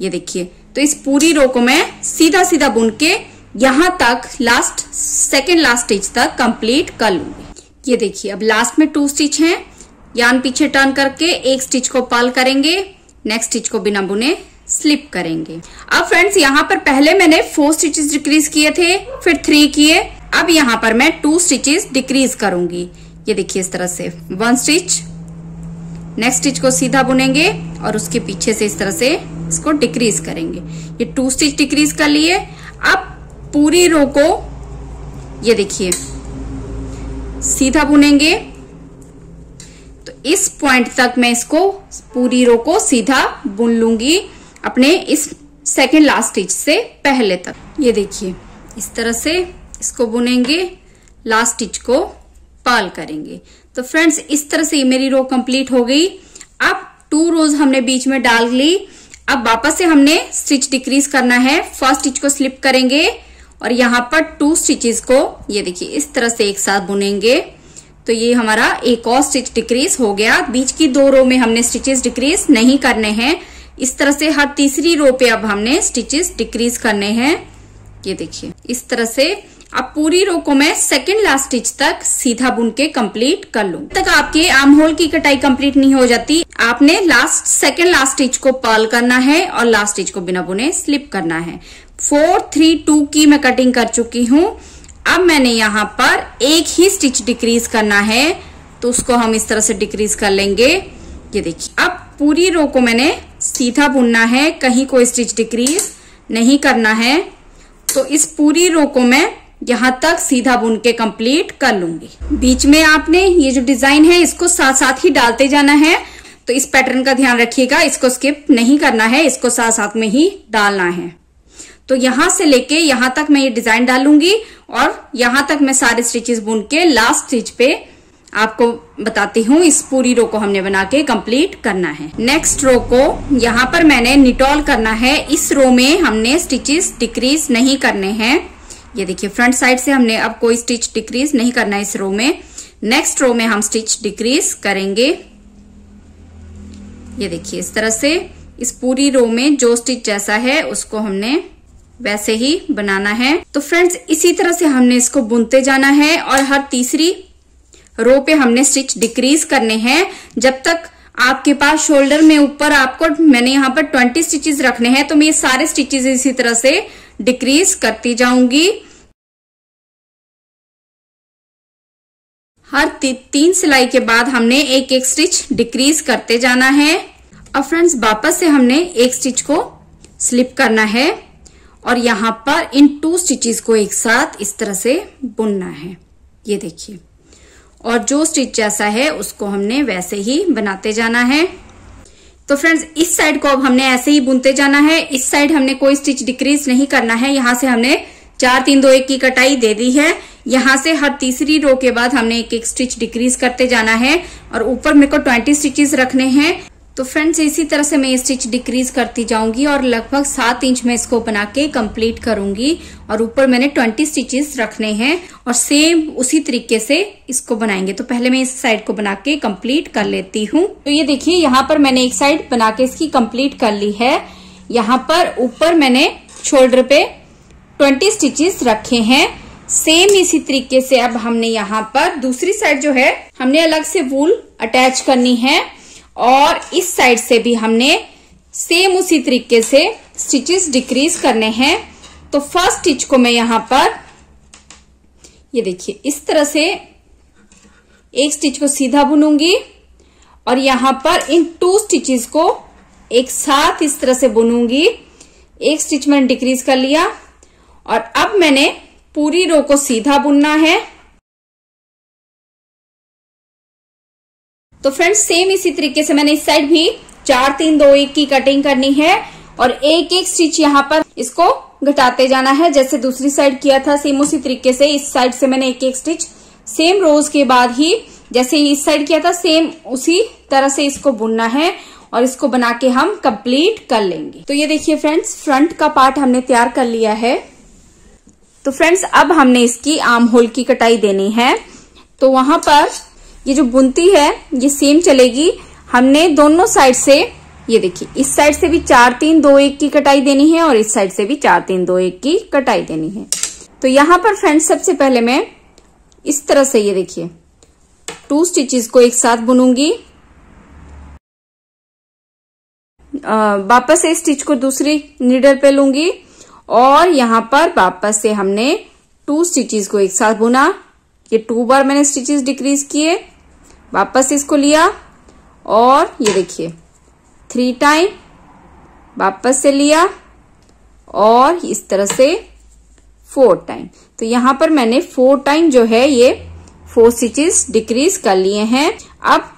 ये देखिए। तो इस पूरी रो को मैं सीधा सीधा बुन के यहाँ तक लास्ट सेकेंड लास्ट स्टिच तक कंप्लीट कर लूँगी। ये देखिए, अब लास्ट में टू स्टिच हैं। यान पीछे टर्न करके एक स्टिच को पाल करेंगे नेक्स्ट स्टिच को बिना बुने स्लिप करेंगे। अब फ्रेंड्स यहाँ पर पहले मैंने फोर स्टिचेस डिक्रीज किए थे, फिर थ्री किए। अब यहाँ पर मैं टू स्टिचेस डिक्रीज करूँगी। ये देखिए इस तरह से। वन स्टिच नेक्स्ट स्टिच को सीधा बुनेंगे और उसके पीछे से इस तरह से इसको डिक्रीज करेंगे। ये टू स्टिच डिक्रीज कर लिए। अब पूरी रो को, ये देखिए, सीधा बुनेंगे। तो इस पॉइंट तक मैं इसको पूरी रो को सीधा बुन लूँगी अपने इस सेकेंड लास्ट स्टिच से पहले तक। ये देखिए, इस तरह से इसको बुनेंगे लास्ट स्टिच को। पाल करेंगे। तो फ्रेंड्स, इस तरह से मेरी रो कंप्लीट हो गई। अब टू रोज हमने बीच में डाल ली। अब वापस से हमने स्टिच डिक्रीज करना है। फ़र्स्ट स्टिच को स्लिप करेंगे और यहाँ पर टू स्टिचेस को, ये देखिए, इस तरह से एक साथ बुनेंगे। तो ये हमारा एक और स्टिच डिक्रीज हो गया। बीच की दो रो में हमने स्टिचेस डिक्रीज नहीं करने हैं। इस तरह से हर तीसरी रो पे अब हमने स्टिचेस डिक्रीज करने हैं। ये देखिए, इस तरह से अब पूरी रो को मैं सेकेंड लास्ट स्टिच तक सीधा बुन के कंप्लीट कर लू। तक आपके आर्म होल की कटाई कंप्लीट नहीं हो जाती, आपने लास्ट सेकेंड लास्ट स्टिच को पर्ल करना है और लास्ट स्टिच को बिना बुने स्लिप करना है। फोर थ्री टू की मैं कटिंग कर चुकी हूँ। अब मैंने यहाँ पर एक ही स्टिच डिक्रीज करना है तो उसको हम इस तरह से डिक्रीज कर लेंगे। ये देखिए, अब पूरी रो को मैंने सीधा बुनना है, कहीं कोई स्टिच डिक्रीज नहीं करना है। तो इस पूरी रो को मैं यहाँ तक सीधा बुन के कंप्लीट कर लूँगी। बीच में आपने ये जो डिज़ाइन है, इसको साथ साथ ही डालते जाना है। तो इस पैटर्न का ध्यान रखिएगा, इसको स्किप नहीं करना है, इसको साथ साथ में ही डालना है। तो यहाँ से लेके यहाँ तक मैं ये डिज़ाइन डालूँगी और यहाँ तक मैं सारे स्टिचेस बुन के लास्ट स्टिच पे आपको बताती हूँ, इस पूरी रो को हमने बना के कंप्लीट करना है। नेक्स्ट रो को यहाँ पर मैंने निटॉल करना है। इस रो में हमने स्टिचेस डिक्रीज नहीं करने हैं। ये देखिए फ्रंट साइड से हमने अब कोई स्टिच डिक्रीज नहीं करना है इस रो में। नेक्स्ट रो में हम स्टिच डिक्रीज करेंगे। ये देखिए, इस तरह से इस पूरी रो में जो स्टिच जैसा है, उसको हमने वैसे ही बनाना है। तो फ्रेंड्स इसी तरह से हमने इसको बुनते जाना है और हर तीसरी रो पे हमने स्टिच डिक्रीज करने हैं। जब तक आपके पास शोल्डर में ऊपर आपको मैंने यहाँ पर 20 स्टिचेस रखने हैं तो मैं ये सारे स्टिचेस इसी तरह से डिक्रीज करती जाऊँगी। हर ती, तीन सिलाई के बाद हमने एक एक स्टिच डिक्रीज करते जाना है। अब फ्रेंड्स वापस से हमने एक स्टिच को स्लिप करना है और यहाँ पर इन टू स्टिचेस को एक साथ इस तरह से बुनना है। ये देखिए। और जो स्टिच जैसा है, उसको हमने वैसे ही बनाते जाना है। तो फ्रेंड्स, इस साइड को अब हमने ऐसे ही बुनते जाना है। इस साइड हमने कोई स्टिच डिक्रीज नहीं करना है। यहाँ से हमने चार तीन दो एक की कटाई दे दी है। यहाँ से हर तीसरी रो के बाद हमने एक एक स्टिच डिक्रीज करते जाना है। और ऊपर मेरे को ट्वेंटी स्टिचेस रखने हैं। तो फ्रेंड्स इसी तरह से मैं ये स्टिच डिक्रीज करती जाऊँगी और लगभग सात इंच में इसको बना के कंप्लीट करूँगी और ऊपर मैंने ट्वेंटी स्टिचेस रखने हैं और सेम उसी तरीके से इसको बनाएँगे। तो पहले मैं इस साइड को बना के कंप्लीट कर लेती हूँ। तो ये देखिए, यहाँ पर मैंने एक साइड बना के इसकी कंप्लीट कर ली है। यहाँ पर ऊपर मैंने शोल्डर पे ट्वेंटी स्टिचेस रखे हैं। सेम इसी तरीके से अब हमने यहाँ पर दूसरी साइड जो है, हमने अलग से वूल अटैच करनी है। और इस साइड से भी हमने सेम उसी तरीके से स्टिचेस डिक्रीज करने हैं। तो फ़र्स्ट स्टिच को मैं यहाँ पर, ये देखिए, इस तरह से एक स्टिच को सीधा बुनूँगी और यहाँ पर इन टू स्टिचेस को एक साथ इस तरह से बुनूँगी। एक स्टिच मैंने डिक्रीज कर लिया और अब मैंने पूरी रो को सीधा बुनना है। तो फ्रेंड्स सेम इसी तरीके से मैंने इस साइड भी चार तीन दो एक की कटिंग करनी है और एक एक स्टिच यहाँ पर इसको घटाते जाना है, जैसे दूसरी साइड किया था सेम उसी तरीके से इस साइड से मैंने एक एक स्टिच सेम रोज के बाद ही जैसे इस साइड किया था सेम उसी तरह से इसको बुनना है और इसको बना के हम कंप्लीट कर लेंगे। तो ये देखिए फ्रेंड्स फ्रंट का पार्ट हमने तैयार कर लिया है। तो फ्रेंड्स अब हमने इसकी आर्म होल की कटाई देनी है। तो वहाँ पर ये जो बुनती है, ये सेम चलेगी। हमने दोनों साइड से ये देखिए, इस साइड से भी चार तीन दो एक की कटाई देनी है और इस साइड से भी चार तीन दो एक की कटाई देनी है। तो यहाँ पर फ्रेंड्स सबसे पहले मैं इस तरह से ये देखिए टू स्टिचेस को एक साथ बुनूँगी। वापस से स्टिच को दूसरी नीडल पे लूँगी और यहाँ पर वापस से हमने टू स्टिचेस को एक साथ बुना। ये टू बार मैंने स्टिचेस डिक्रीज किए। वापस इसको लिया और ये देखिए थ्री टाइम वापस से लिया और इस तरह से फोर टाइम तो यहाँ पर मैंने फोर टाइम जो है ये फोर स्टिचेस डिक्रीज कर लिए हैं। अब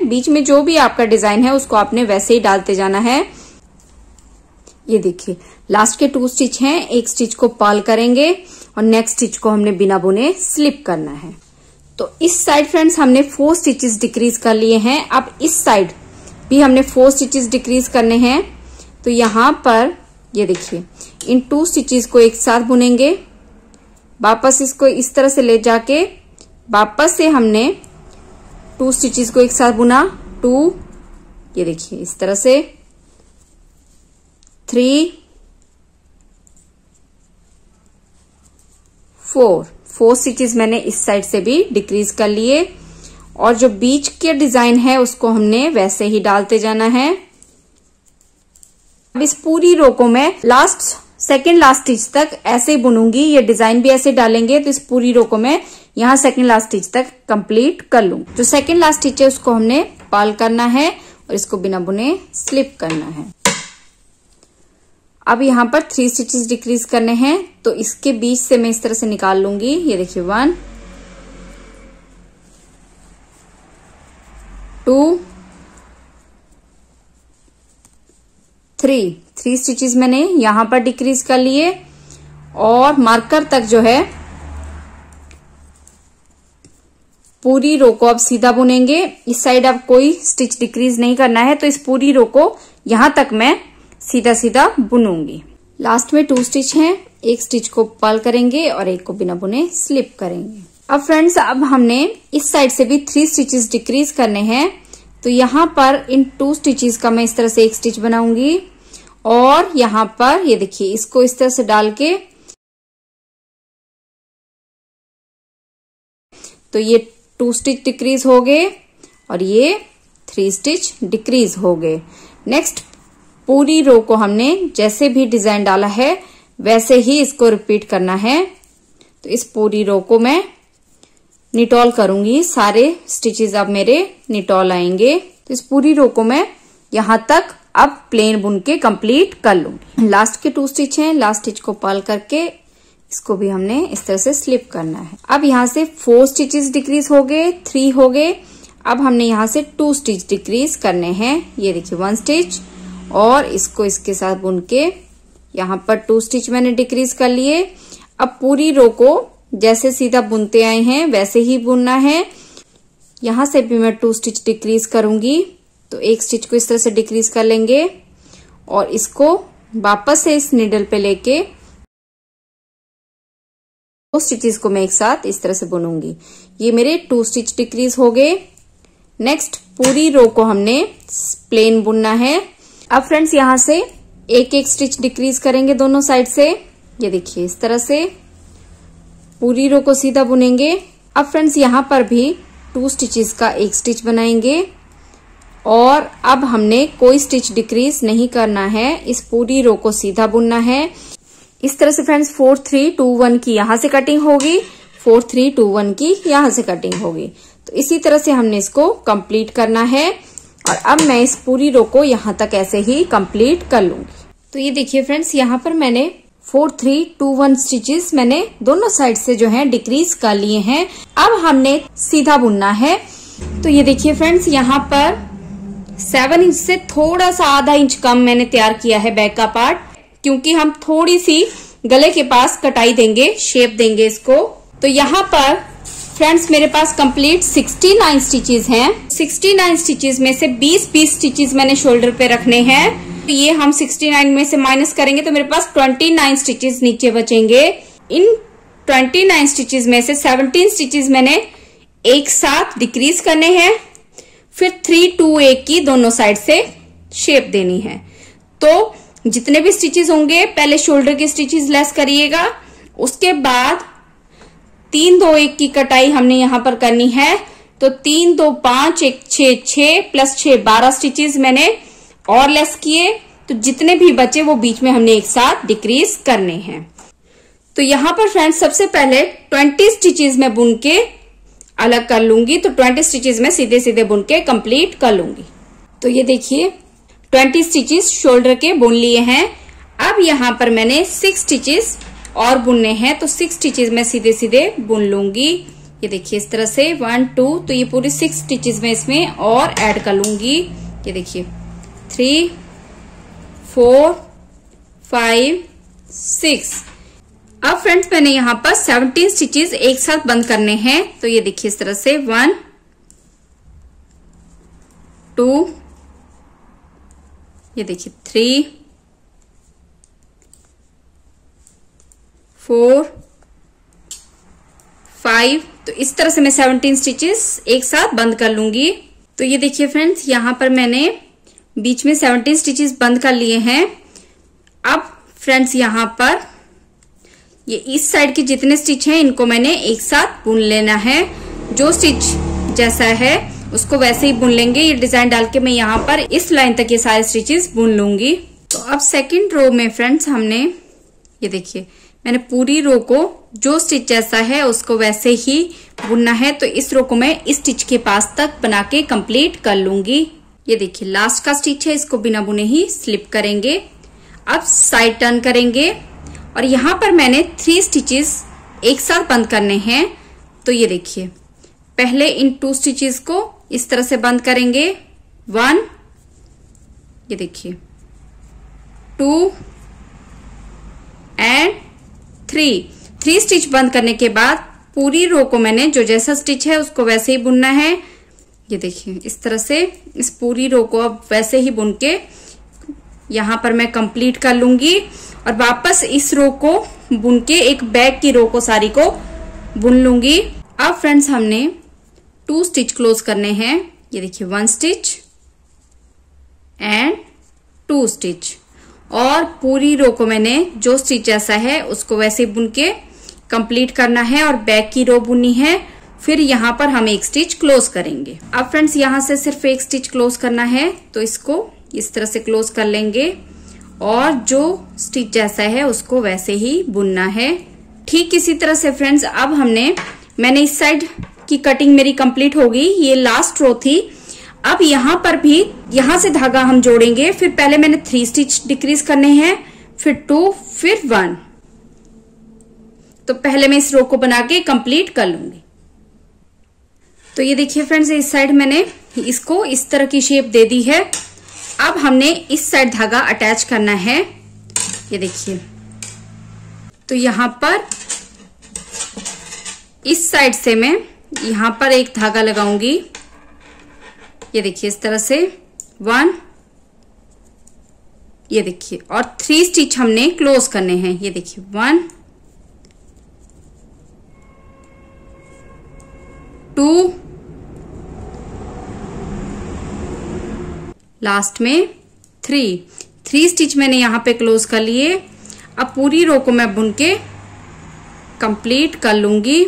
बीच में जो भी आपका डिज़ाइन है, उसको आपने वैसे ही डालते जाना है। ये देखिए लास्ट के टू स्टिच हैं, एक स्टिच को पर्ल करेंगे और नेक्स्ट स्टिच को हमने बिना बुने स्लिप करना है। तो इस साइड फ्रेंड्स हमने फोर स्टिचेस डिक्रीज कर लिए हैं। अब इस साइड भी हमने फोर स्टिचेस डिक्रीज करने हैं। तो यहाँ पर, ये देखिए, इन टू स्टिचेस को एक साथ बुनेंगे। वापस इसको इस तरह से ले जाके, वापस से हमने टू स्टिचेस को एक साथ बुना। टू ये देखिए, इस तरह से थ्री फोर फोर स्टिचेस मैंने इस साइड से भी डिक्रीज कर लिए। और जो बीच के डिज़ाइन है, उसको हमने वैसे ही डालते जाना है। अब इस पूरी रो को मैं लास्ट सेकेंड लास्ट स्टिच तक ऐसे ही बुनूँगी। ये डिज़ाइन भी ऐसे डालेंगे तो इस पूरी रो को मैं यहाँ सेकेंड लास्ट स्टिच तक कंप्लीट कर लू। जो सेकेंड लास्ट स्टिच है, उसको हमने पाल करना है और इसको बिना बुने स्लिप करना है। अब यहाँ पर थ्री स्टिचेस डिक्रीज करने हैं तो इसके बीच से मैं इस तरह से निकाल लूँगी। ये देखिए one two three three stitches मैंने यहाँ पर डिक्रीज कर लिए और मार्कर तक जो है, पूरी रो को अब सीधा बुनेंगे। इस साइड अब कोई स्टिच डिक्रीज नहीं करना है तो इस पूरी रो को यहाँ तक मैं सीधा सीधा बुनूँगी। लास्ट में टू स्टिच हैं, एक स्टिच को पर्ल करेंगे और एक को बिना बुने स्लिप करेंगे। अब फ्रेंड्स अब हमने इस साइड से भी थ्री स्टिचेस डिक्रीज करने हैं। तो यहाँ पर इन टू स्टिचेस का मैं इस तरह से एक स्टिच बनाऊँगी और यहाँ पर, ये देखिए, इसको इस तरह से डाल के तो ये टू स्टिच डिक्रीज हो गए और ये थ्री स्टिच डिक्रीज हो गए। नेक्स्ट पूरी रो को हमने जैसे भी डिज़ाइन डाला है, वैसे ही इसको रिपीट करना है। तो इस पूरी रो को मैं निटॉल करूँगी। सारे स्टिचेस अब मेरे निटॉल आएँगे। तो इस पूरी रो को मैं यहाँ तक अब प्लेन बुन के कंप्लीट कर लूँगी। लास्ट के टू स्टिच हैं। लास्ट स्टिच को पल करके इसको भी हमने इस तरह से स्लिप करना है। अब यहाँ से फोर स्टिचेस डिक्रीज हो गए थ्री हो गए। अब हमने यहाँ से टू स्टिच डिक्रीज करने हैं। ये देखिए वन स्टिच और इसको इसके साथ बुन के यहाँ पर टू स्टिच मैंने डिक्रीज कर लिए। अब पूरी रो को जैसे सीधा बुनते आए हैं, वैसे ही बुनना है। यहाँ से भी मैं टू स्टिच डिक्रीज करूँगी। तो एक स्टिच को इस तरह से डिक्रीज कर लेंगे और इसको वापस से इस निडल पे लेके दो स्टिचेस को मैं एक साथ इस तरह से बुनूँगी। ये मेरे टू स्टिच डिक्रीज हो गए। नेक्स्ट पूरी रो को हमने प्लेन बुनना है। अब फ्रेंड्स, यहाँ से एक एक स्टिच डिक्रीज करेंगे दोनों साइड से। ये देखिए, इस तरह से पूरी रो को सीधा बुनेंगे। अब फ्रेंड्स, यहाँ पर भी टू स्टिचेस का एक स्टिच बनाएँगे। और अब हमने कोई स्टिच डिक्रीज नहीं करना है। इस पूरी रो को सीधा बुनना है। इस तरह से friends four three two one की यहाँ से कटिंग होगी। फोर थ्री टू वन की यहाँ से कटिंग होगी। तो इसी तरह से हमने इसको कंप्लीट करना है। और अब मैं इस पूरी रो को यहाँ तक ऐसे ही कंप्लीट कर लूँगी। तो ये देखिए फ्रेंड्स यहाँ पर मैंने four three two one stitches मैंने दोनों साइड से जो है डिक्रीज कर लिए हैं। अब हमने सीधा बुनना है। तो ये देखिए फ्रेंड्स यहाँ पर सेवन इंच से थोड़ा सा आधा इंच कम मैंने तैयार किया है बैक का पार्ट क्योंकि हम थोड़ी सी गले के पास कटाई देंगे शेप देंगे इसको। तो यहाँ पर फ्रेंड्स मेरे पास कंप्लीट 69 स्टिचेस हैं। 69 स्टिचेस में से 20 20 स्टिचेस मैंने शोल्डर पे रखने हैं। तो ये हम 69 में से माइनस करेंगे तो मेरे पास 29 स्टिचेस नीचे बचेंगे। इन 29 स्टिचेस में से 17 स्टिचेस मैंने एक साथ डिक्रीज करने हैं। फिर थ्री टू एक की दोनों साइड से शेप देनी है। तो जितने भी स्टिचेस होंगे, पहले शोल्डर के स्टिचेस लेस करिएगा, उसके बाद तीन दो एक की कटाई हमने यहाँ पर करनी है। तो तीन दो पाँच एक छ छ प्लस छ बारह स्टिचेस मैंने और लेस किए। तो जितने भी बचे वो बीच में हमने एक साथ डिक्रीज करने हैं। तो यहाँ पर फ्रेंड्स सबसे पहले 20 स्टिचेस में बुन के अलग कर लूँगी। तो 20 स्टिचेस में सीधे सीधे बुन के कंप्लीट कर लूँगी। तो ये देखिए 20 स्टिचेस शोल्डर के बुन लिए हैं। अब यहाँ पर मैंने सिक्स स्टिचेस और बुनने हैं तो सिक्स स्टिचेज में सीधे सीधे बुन लूँगी। ये देखिए, इस तरह से वन टू तो ये पूरी सिक्स स्टिचेस में इसमें और ऐड कर लूँगी। ये देखिए थ्री फोर फाइव सिक्स अब फ्रेंड्स मैंने यहाँ पर 17 स्टिचेस एक साथ बंद करने हैं। तो ये देखिए, इस तरह से वन टू ये देखिए थ्री फोर, फाइव तो इस तरह से मैं 17 स्टिचेस एक साथ बंद कर लूँगी। तो ये देखिए फ्रेंड्स यहाँ पर मैंने बीच में 17 स्टिचेस बंद कर लिए हैं। अब फ्रेंड्स यहाँ पर ये इस साइड के जितने स्टिच हैं, इनको मैंने एक साथ बुन लेना है। जो स्टिच जैसा है, उसको वैसे ही बुन लेंगे। ये डिज़ाइन डाल के मैं यहाँ पर इस लाइन तक ये सारे स्टिचेस बुन लूँगी। तो अब सेकंड रो में फ्रेंड्स हमने, ये देखिए मैंने पूरी रो को, जो स्टिच जैसा है, उसको वैसे ही बुनना है। तो इस रो को मैं इस स्टिच के पास तक बना के कंप्लीट कर लूँगी। ये देखिए लास्ट का स्टिच है, इसको बिना बुने ही स्लिप करेंगे। अब साइड टर्न करेंगे। और यहाँ पर मैंने थ्री स्टिचेस एक साथ बंद करने हैं। तो ये देखिए, पहले इन टू स्टिचेस को इस तरह से बंद करेंगे। वन ये देखिए two and three three stitch बंद करने के बाद पूरी रो को मैंने जो जैसा स्टिच है उसको वैसे ही बुनना है। ये देखिए, इस तरह से इस पूरी रो को अब वैसे ही बुन के यहाँ पर मैं कंप्लीट कर लूँगी और वापस इस रो को बुन के एक बैग की रो को सारी को बुन लूँगी। अब फ्रेंड्स हमने टू स्टिच क्लोज करने हैं। ये देखिए one stitch and two stitch और पूरी रो को मैंने जो स्टिच ऐसा है, उसको वैसे बुन के कंप्लीट करना है और बैक की रो बुनी है। फिर यहाँ पर हम एक स्टिच क्लोज करेंगे। अब फ्रेंड्स यहाँ से सिर्फ़ एक स्टिच क्लोज करना है तो इसको इस तरह से क्लोज कर लेंगे और जो स्टिच जैसा है, उसको वैसे ही बुनना है। ठीक इसी तरह से फ्रेंड्स अब हमने, मैंने इस साइड की कटिंग मेरी कंप्लीट होगी ये लास्ट रो थी। अब यहाँ पर भी, यहाँ से धागा हम जोड़ेंगे, फिर पहले मैंने थ्री स्टिच डिक्रीज करने हैं, फिर टू फिर वन तो पहले मैं इस रो को बना के कंप्लीट कर लूँगी। तो ये देखिए फ्रेंड्स इस साइड मैंने इसको इस तरह की शेप दे दी है। अब हमने इस साइड धागा अटैच करना है। ये देखिए। तो यहाँ पर इस साइड से मैं यहाँ पर एक धागा लगाऊँगी। ये देखिए इस तरह से। वन ये देखिए, और थ्री स्टिच हमने क्लोज करने हैं। ये देखिए वन टू लास्ट में थ्री थ्री स्टिच मैंने यहाँ पे क्लोज कर लिए। अब पूरी रो को मैं बुन के कंप्लीट कर लूँगी।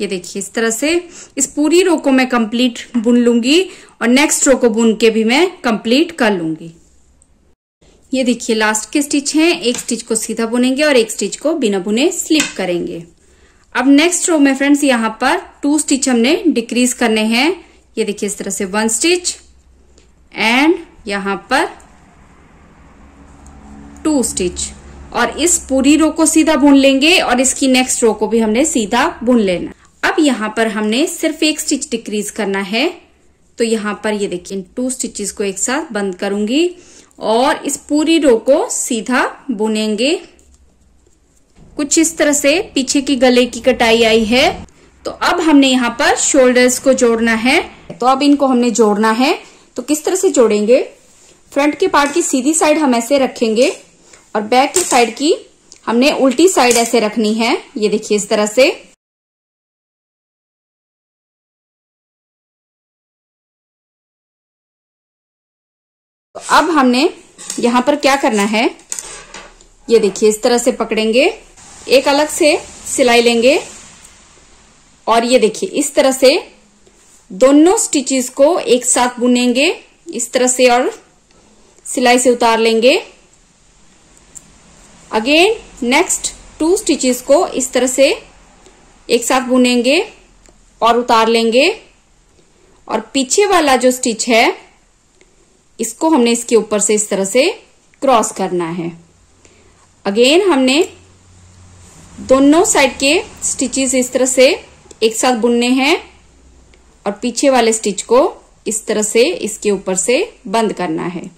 ये देखिए, इस तरह से। इस पूरी रो को मैं कंप्लीट बुन लूँगी। और नेक्स्ट रो को बुन के भी मैं कंप्लीट कर लूँगी। ये देखिए लास्ट के स्टिच हैं, एक स्टिच को सीधा बुनेंगे और एक स्टिच को बिना बुने स्लिप करेंगे। अब नेक्स्ट रो में फ्रेंड्स यहाँ पर टू स्टिच हमने डिक्रीज करने हैं। ये देखिए, इस तरह से वन स्टिच एंड यहाँ पर टू स्टिच और इस पूरी रो को सीधा बुन लेंगे और इसकी नेक्स्ट रो को भी हमने सीधा बुन लेना। अब यहाँ पर हमने सिर्फ़ एक स्टिच डिक्रीज करना है। तो यहाँ पर ये देखिए टू स्टिचेस को एक साथ बंद करूँगी और इस पूरी रो को सीधा बुनेंगे। कुछ इस तरह से पीछे की गले की कटाई आई है। तो अब हमने यहाँ पर शोल्डर्स को जोड़ना है। तो अब इनको हमने जोड़ना है। तो किस तरह से जोड़ेंगे? फ्रंट के पार्ट की सीधी साइड हम ऐसे रखेंगे और बैक की साइड की हमने उल्टी साइड ऐसे रखनी है। ये देखिए इस तरह से। अब हमने यहाँ पर क्या करना है? ये देखिए, इस तरह से पकड़ेंगे। एक अलग से सिलाई लेंगे। और ये देखिए, इस तरह से दोनों स्टिचेस को एक साथ बुनेंगे। इस तरह से और सिलाई से उतार लेंगे। अगेन नेक्स्ट टू स्टिचेस को इस तरह से एक साथ बुनेंगे और उतार लेंगे। और पीछे वाला जो स्टिच है इसको हमने इसके ऊपर से इस तरह से क्रॉस करना है। अगेन हमने दोनों साइड के स्टिचेस इस तरह से एक साथ बुनने हैं और पीछे वाले स्टिच को इस तरह से इसके ऊपर से बंद करना है।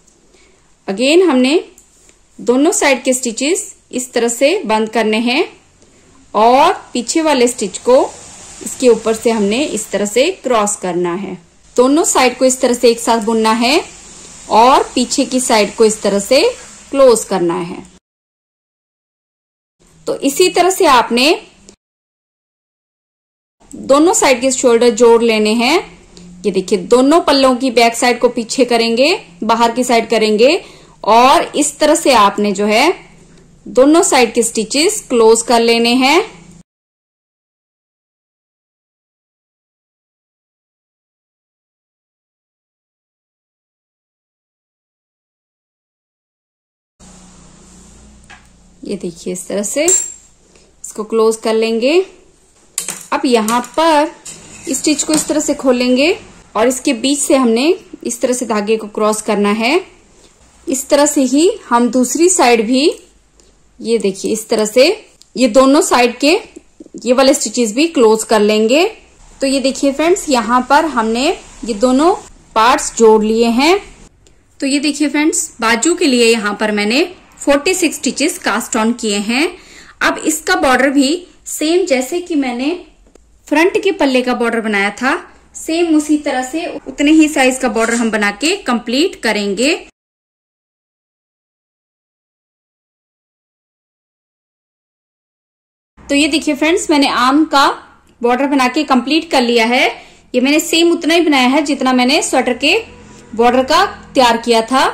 अगेन हमने दोनों साइड के स्टिचेस इस तरह से बंद करने हैं और पीछे वाले स्टिच को इसके ऊपर से हमने इस तरह से क्रॉस करना है। दोनों साइड को इस तरह से एक साथ बुनना है। और पीछे की साइड को इस तरह से क्लोज करना है। तो इसी तरह से आपने दोनों साइड के शोल्डर जोड़ लेने हैं। ये देखिए, दोनों पल्लों की बैक साइड को पीछे करेंगे, बाहर की साइड करेंगे और इस तरह से आपने जो है दोनों साइड के स्टिचेस क्लोज कर लेने हैं। ये देखिए इस तरह से। इसको क्लोज कर लेंगे। अब यहाँ पर स्टिच को इस तरह से खोलेंगे और इसके बीच से हमने इस तरह से धागे को क्रॉस करना है। इस तरह से ही हम दूसरी साइड भी, ये देखिए इस तरह से, ये दोनों साइड के ये वाले स्टिचेस भी क्लोज कर लेंगे। तो ये देखिए फ्रेंड्स यहाँ पर हमने ये दोनों पार्ट्स जोड़ लिए हैं। तो ये देखिए फ्रेंड्स बाजू के लिए यहाँ पर मैंने 46 स्टिचेस कास्ट ऑन किए हैं। अब इसका बॉर्डर भी सेम जैसे कि मैंने फ्रंट के पल्ले का बॉर्डर बनाया था सेम उसी तरह से उतने ही साइज़ का बॉर्डर हम बना के कंप्लीट करेंगे। तो ये देखिए फ्रेंड्स मैंने आम का बॉर्डर बना के कंप्लीट कर लिया है। ये मैंने सेम उतना ही बनाया है जितना मैंने स्वेटर के बॉर्डर का तैयार किया था।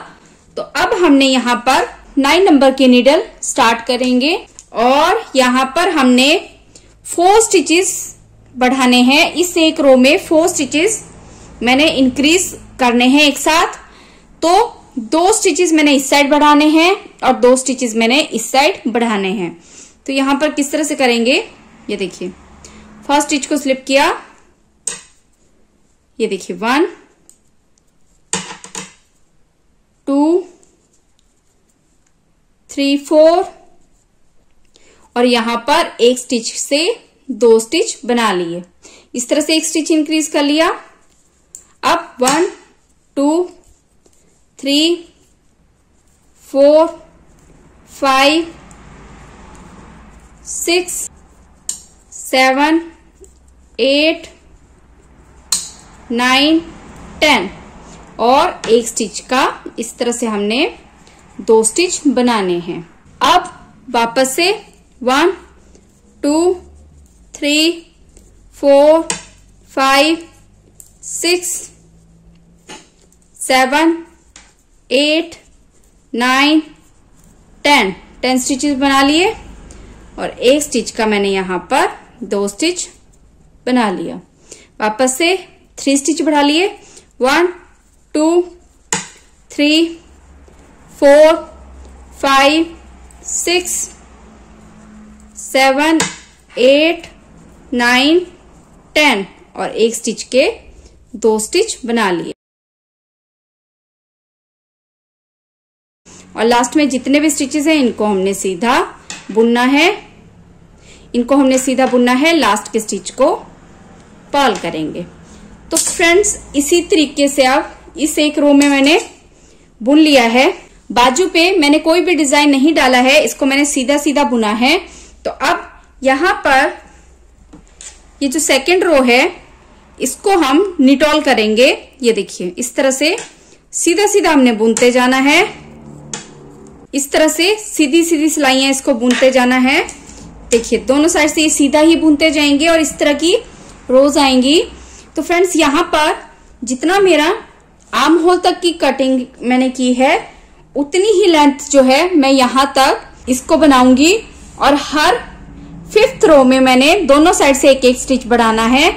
तो अब हमने यहाँ पर नाइन नंबर के नीडल स्टार्ट करेंगे। और यहाँ पर हमने फोर स्टिचेस बढ़ाने हैं। इस एक रो में फोर स्टिचेस मैंने इंक्रीज करने हैं एक साथ। तो दो स्टिचेस मैंने इस साइड बढ़ाने हैं और दो स्टिचेस मैंने इस साइड बढ़ाने हैं। तो यहाँ पर किस तरह से करेंगे? ये देखिए। फ़र्स्ट स्टिच को स्लिप किया। ये देखिए। वन टू थ्री फोर और यहाँ पर एक स्टिच से दो स्टिच बना लिए। इस तरह से एक स्टिच इंक्रीज कर लिया। अब one two three four five six seven eight nine ten और एक स्टिच का इस तरह से हमने दो स्टिच बनाने हैं। अब वापस से one, two, three, four, five, six, seven, eight, nine, ten. Ten stitches बना लिए और एक स्टिच का मैंने यहाँ पर दो स्टिच बना लिया। वापस से थ्री स्टिच बढ़ा लिए। One, two, three four, five, six, seven, eight, nine, ten और एक स्टिच के दो स्टिच बना लिए। और लास्ट में जितने भी स्टिचेस हैं, इनको हमने सीधा बुनना है। इनको हमने सीधा बुनना है, लास्ट के स्टिच को पाल करेंगे। तो फ्रेंड्स, इसी तरीके से अब इस एक रो में मैंने बुन लिया है। बाजू पे मैंने कोई भी डिज़ाइन नहीं डाला है, इसको मैंने सीधा सीधा बुना है। तो अब यहाँ पर ये जो सेकंड रो है, इसको हम निटॉल करेंगे। ये देखिए, इस तरह से सीधा सीधा हमने बुनते जाना है। इस तरह से सीधी सीधी सिलाइयाँ इसको बुनते जाना है। देखिए, दोनों साइड से ये सीधा ही बुनते जाएँगे और इस तरह की रोज आएँगी। तो फ्रेंड्स, यहाँ पर जितना मेरा आर्म होल तक की कटिंग मैंने की है उतनी ही लेंथ जो है मैं यहाँ तक इसको बनाऊँगी। और हर फिफ्थ रो में मैंने दोनों साइड से एक एक स्टिच बढ़ाना है।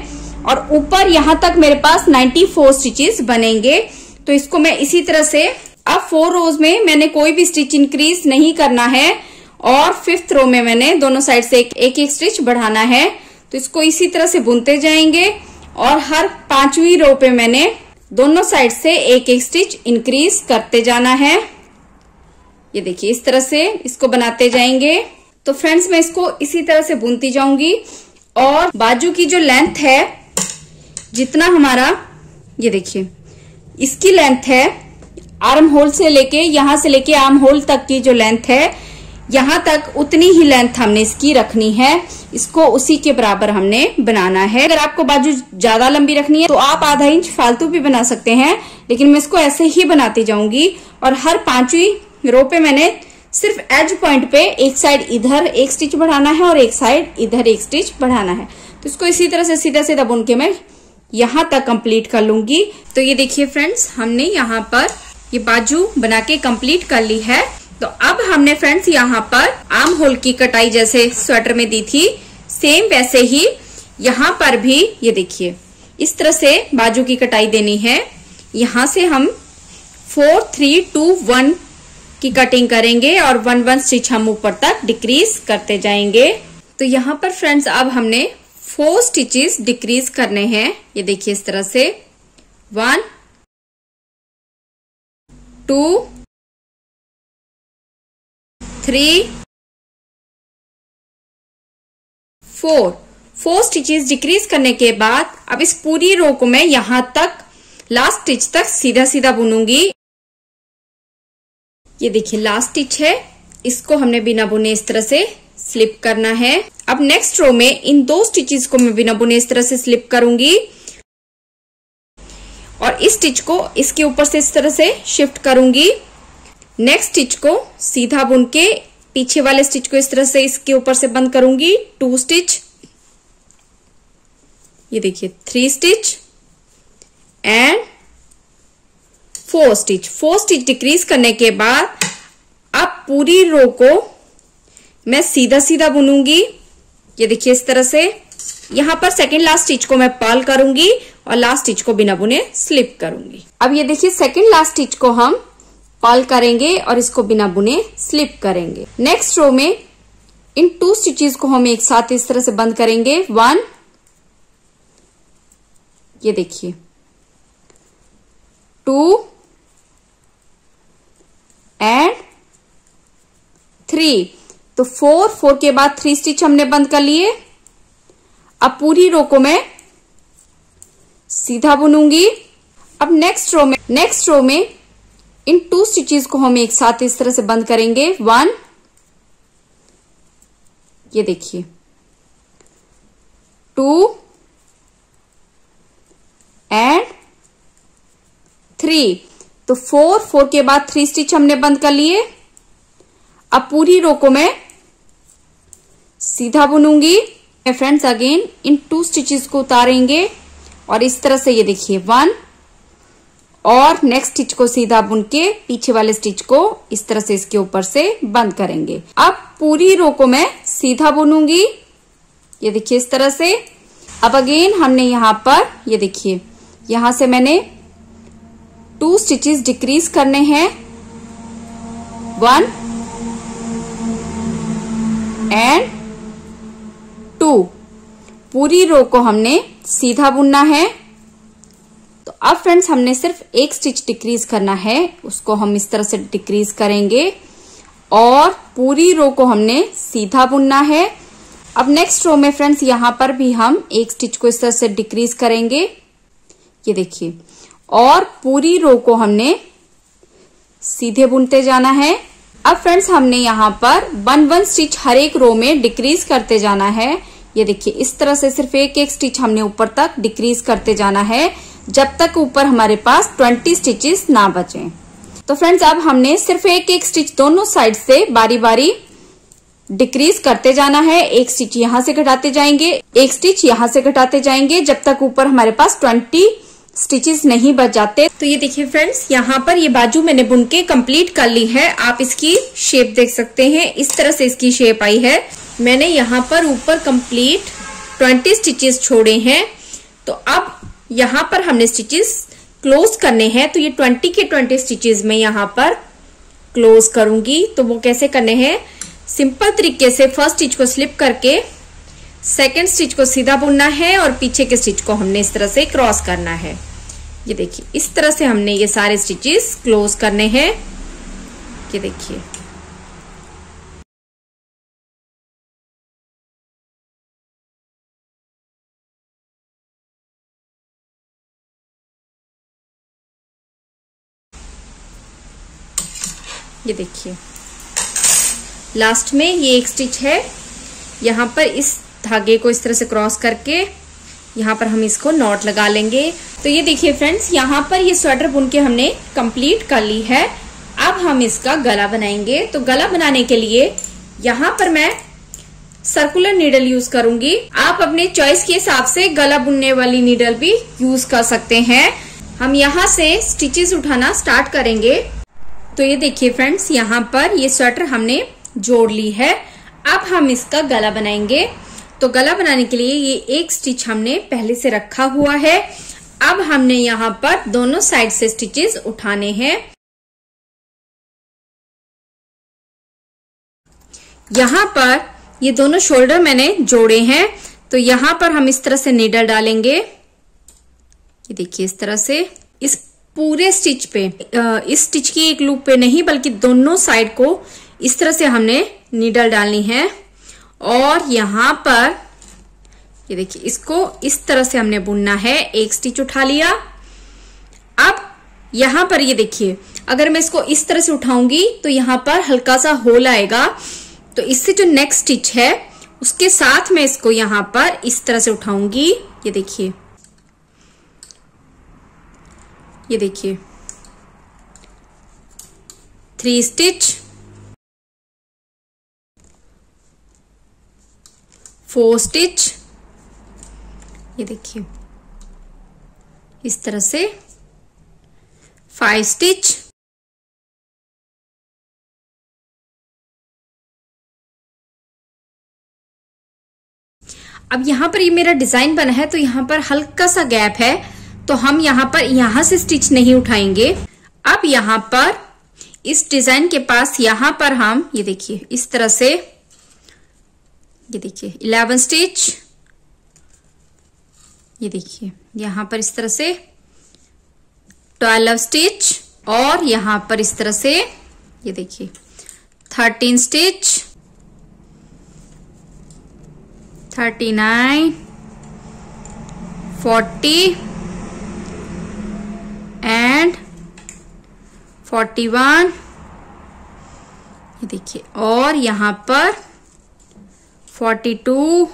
और ऊपर यहाँ तक मेरे पास 94 स्टिचेस बनेंगे। तो इसको मैं इसी तरह से अब फोर रोज में मैंने कोई भी स्टिच इंक्रीज नहीं करना है। और फिफ्थ रो में मैंने दोनों साइड से एक एक, एक स्टिच बढ़ाना है। तो इसको इसी तरह से बुनते जाएँगे। और हर पांचवी रो पे मैंने दोनों साइड से एक एक स्टिच इंक्रीज करते जाना है। ये देखिए, इस तरह से इसको बनाते जाएँगे। तो फ्रेंड्स, मैं इसको इसी तरह से बुनती जाऊँगी। और बाजू की जो लेंथ है, जितना हमारा, ये देखिए, इसकी लेंथ है, आर्म होल से लेके, यहाँ से लेके आर्म होल तक की जो लेंथ है, यहाँ तक उतनी ही लेंथ हमने इसकी रखनी है। इसको उसी के बराबर हमने बनाना है। अगर आपको बाजू ज़्यादा लंबी रखनी है तो आप आधा इंच फालतू भी बना सकते हैं, लेकिन मैं इसको ऐसे ही बनाती जाऊँगी। और हर पांचवी रो पे मैंने सिर्फ़ एज पॉइंट पे एक साइड इधर एक स्टिच बढ़ाना है और एक साइड इधर एक स्टिच बढ़ाना है। तो इसको इसी तरह से सीधा सीधा बुन के मैं यहाँ तक कंप्लीट कर लूँगी। तो ये देखिए फ्रेंड्स हमने यहाँ पर ये बाजू बना के कंप्लीट कर ली है। तो अब हमने फ्रेंड्स यहाँ पर आम होल की कटाई जैसे स्वेटर में दी थी। सेम वैसे ही यहाँ पर भी ये देखिए, इस तरह से बाजू की कटाई देनी है। यहाँ से हम फोर थ्री टू वन की कटिंग करेंगे और वन वन स्टिच हम ऊपर तक डिक्रीज करते जाएँगे। तो यहाँ पर फ्रेंड्स अब हमने फोर स्टिचेस डिक्रीज करने हैं। ये देखिए इस तरह से। One two three four four stitches decrease करने के बाद, अब इस पूरी रो को मैं यहाँ तक लास्ट स्टिच तक सीधा सीधा बुनूँगी। ये देखिए लास्ट स्टिच है। इसको हमने बिना बुने इस तरह से स्लिप करना है। अब नेक्स्ट रो में इन दो स्टिचेस को मैं बिना बुने इस तरह से स्लिप करूँगी। और इस स्टिच को इसके ऊपर से इस तरह से शिफ्ट करूँगी। नेक्स्ट स्टिच को सीधा बुन के पीछे वाले स्टिच को इस तरह से इसके ऊपर से बंद करूँगी। टू स्टिच ये देखिए three stitch and four stitch four stitch decrease करने के बाद अब पूरी रो को मैं सीधा सीधा बुनूँगी। ये देखिए इस तरह से। यहाँ पर सेकेंड लास्ट स्टिच को मैं पर्ल करूँगी और लास्ट स्टिच को बिना बुने स्लिप करूँगी। अब ये देखिए सेकेंड लास्ट स्टिच को हम पर्ल करेंगे और इसको बिना बुने स्लिप करेंगे। नेक्स्ट रो में इन टू स्टिचेस को हम एक साथ इस तरह से बंद करेंगे। वन ये देखिए। टू एंड थ्री तो फोर फोर के बाद थ्री स्टिच हमने बंद कर लिए। अब पूरी रो को मैं सीधा बुनूँगी। अब नेक्स्ट रो में नेक्स्ट रो में इन टू स्टिचेस को हम एक साथ इस तरह से बंद करेंगे। वन ये देखिए। टू एंड थ्री तो फोर फोर के बाद थ्री स्टिच हमने बंद कर लिए। अब पूरी रो को मैं सीधा बुनूँगी। फ्रेंड्स अगेन इन टू स्टिचेस को उतारेंगे। और इस तरह से ये देखिए वन और नेक्स्ट स्टिच को सीधा बुन के पीछे वाले स्टिच को इस तरह से इसके ऊपर से बंद करेंगे। अब पूरी रो को मैं सीधा बुनूँगी। ये देखिए इस तरह से। अब अगेन हमने यहाँ पर, ये देखिए, यहाँ से मैंने टू स्टिचेस डिक्रीज करने हैं। वन एंड टू पूरी रो को हमने सीधा बुनना है। तो अब फ्रेंड्स हमने सिर्फ़ एक स्टिच डिक्रीज करना है। उसको हम इस तरह से डिक्रीज करेंगे। और पूरी रो को हमने सीधा बुनना है। अब नेक्स्ट रो में फ्रेंड्स यहाँ पर भी हम एक स्टिच को इस तरह से डिक्रीज करेंगे। ये देखिए और पूरी रो को हमने सीधे बुनते जाना है। अब फ्रेंड्स हमने यहाँ पर वन वन स्टिच हर एक रो में डिक्रीज करते जाना है। ये देखिए, इस तरह से सिर्फ़ एक एक स्टिच हमने ऊपर तक डिक्रीज करते जाना है, जब तक ऊपर हमारे पास ट्वेंटी स्टिचेस ना बचे। तो फ्रेंड्स अब हमने सिर्फ़ एक एक स्टिच दोनों साइड से बारी बारी डिक्रीज करते जाना है। एक स्टिच यहाँ से घटाते जाएँगे, एक स्टिच यहाँ से घटाते जाएँगे, जब तक ऊपर हमारे पास ट्वेंटी स्टिचेस नहीं बच जाते। तो ये देखिए फ्रेंड्स यहाँ पर ये बाजू मैंने बुन के कंप्लीट कर ली है। आप इसकी शेप देख सकते हैं। इस तरह से इसकी शेप आई है। मैंने यहाँ पर ऊपर कंप्लीट ट्वेंटी स्टिचेस छोड़े हैं। तो अब यहाँ पर हमने स्टिचेस क्लोज करने हैं। तो ये ट्वेंटी के ट्वेंटी स्टिचेस में यहाँ पर क्लोज करूँगी। तो वो कैसे करने हैं? सिंपल तरीके से फ़र्स्ट स्टिच को स्लिप करके सेकेंड स्टिच को सीधा बुनना है और पीछे के स्टिच को हमने इस तरह से क्रॉस करना है। ये देखिए, इस तरह से हमने ये सारे स्टिचेस क्लोज करने हैं। ये देखिए। ये देखिए। लास्ट में ये एक स्टिच है। यहाँ पर इस धागे को इस तरह से क्रॉस करके यहाँ पर हम इसको नॉट लगा लेंगे। तो ये देखिए फ्रेंड्स यहाँ पर ये स्वेटर बुन के हमने कंप्लीट कर ली है। अब हम इसका गला बनाएँगे। तो गला बनाने के लिए यहाँ पर मैं सर्कुलर नीडल यूज़ करूँगी। आप अपने चॉइस के हिसाब से गला बुनने वाली नीडल भी यूज़ कर सकते हैं। हम यहाँ से स्टिचेस उठाना स्टार्ट करेंगे। तो ये देखिए फ्रेंड्स यहाँ पर ये स्वेटर हमने जोड़ ली है। अब हम इसका गला बनाएँगे। तो गला बनाने के लिए ये एक स्टिच हमने पहले से रखा हुआ है। अब हमने यहाँ पर दोनों साइड से स्टिचेस उठाने हैं। यहाँ पर ये दोनों शोल्डर मैंने जोड़े हैं। तो यहाँ पर हम इस तरह से नीडल डालेंगे। ये देखिए इस तरह से। इस पूरे स्टिच पे इस स्टिच की एक लूप पे नहीं, बल्कि दोनों साइड को इस तरह से हमने नीडल डालनी है। और यहाँ पर, ये देखिए, इसको इस तरह से हमने बुनना है, एक स्टिच उठा लिया। अब यहाँ पर ये देखिए, अगर मैं इसको इस तरह से उठाऊँगी तो यहाँ पर हल्का सा होल आएगा। तो इससे जो नेक्स्ट स्टिच है, उसके साथ मैं इसको यहाँ पर इस तरह से उठाऊँगी। ये देखिए ये देखिए थ्री स्टिच फोर स्टिच। ये देखिए। इस तरह से फाइव स्टिच। अब यहाँ पर ये मेरा डिज़ाइन बना है तो यहाँ पर हल्का सा गैप है तो हम यहाँ पर यहाँ से स्टिच नहीं उठाएँगे। अब यहाँ पर इस डिज़ाइन के पास यहाँ पर हम, ये देखिए, इस तरह से ये देखिए इलेवन स्टिच ये देखिए, यहाँ पर इस तरह से ट्वेल्व स्टिच और यहाँ पर इस तरह से, ये देखिए thirteen stitch thirty nine forty and forty one ये देखिए, और यहाँ पर फोर्टी टू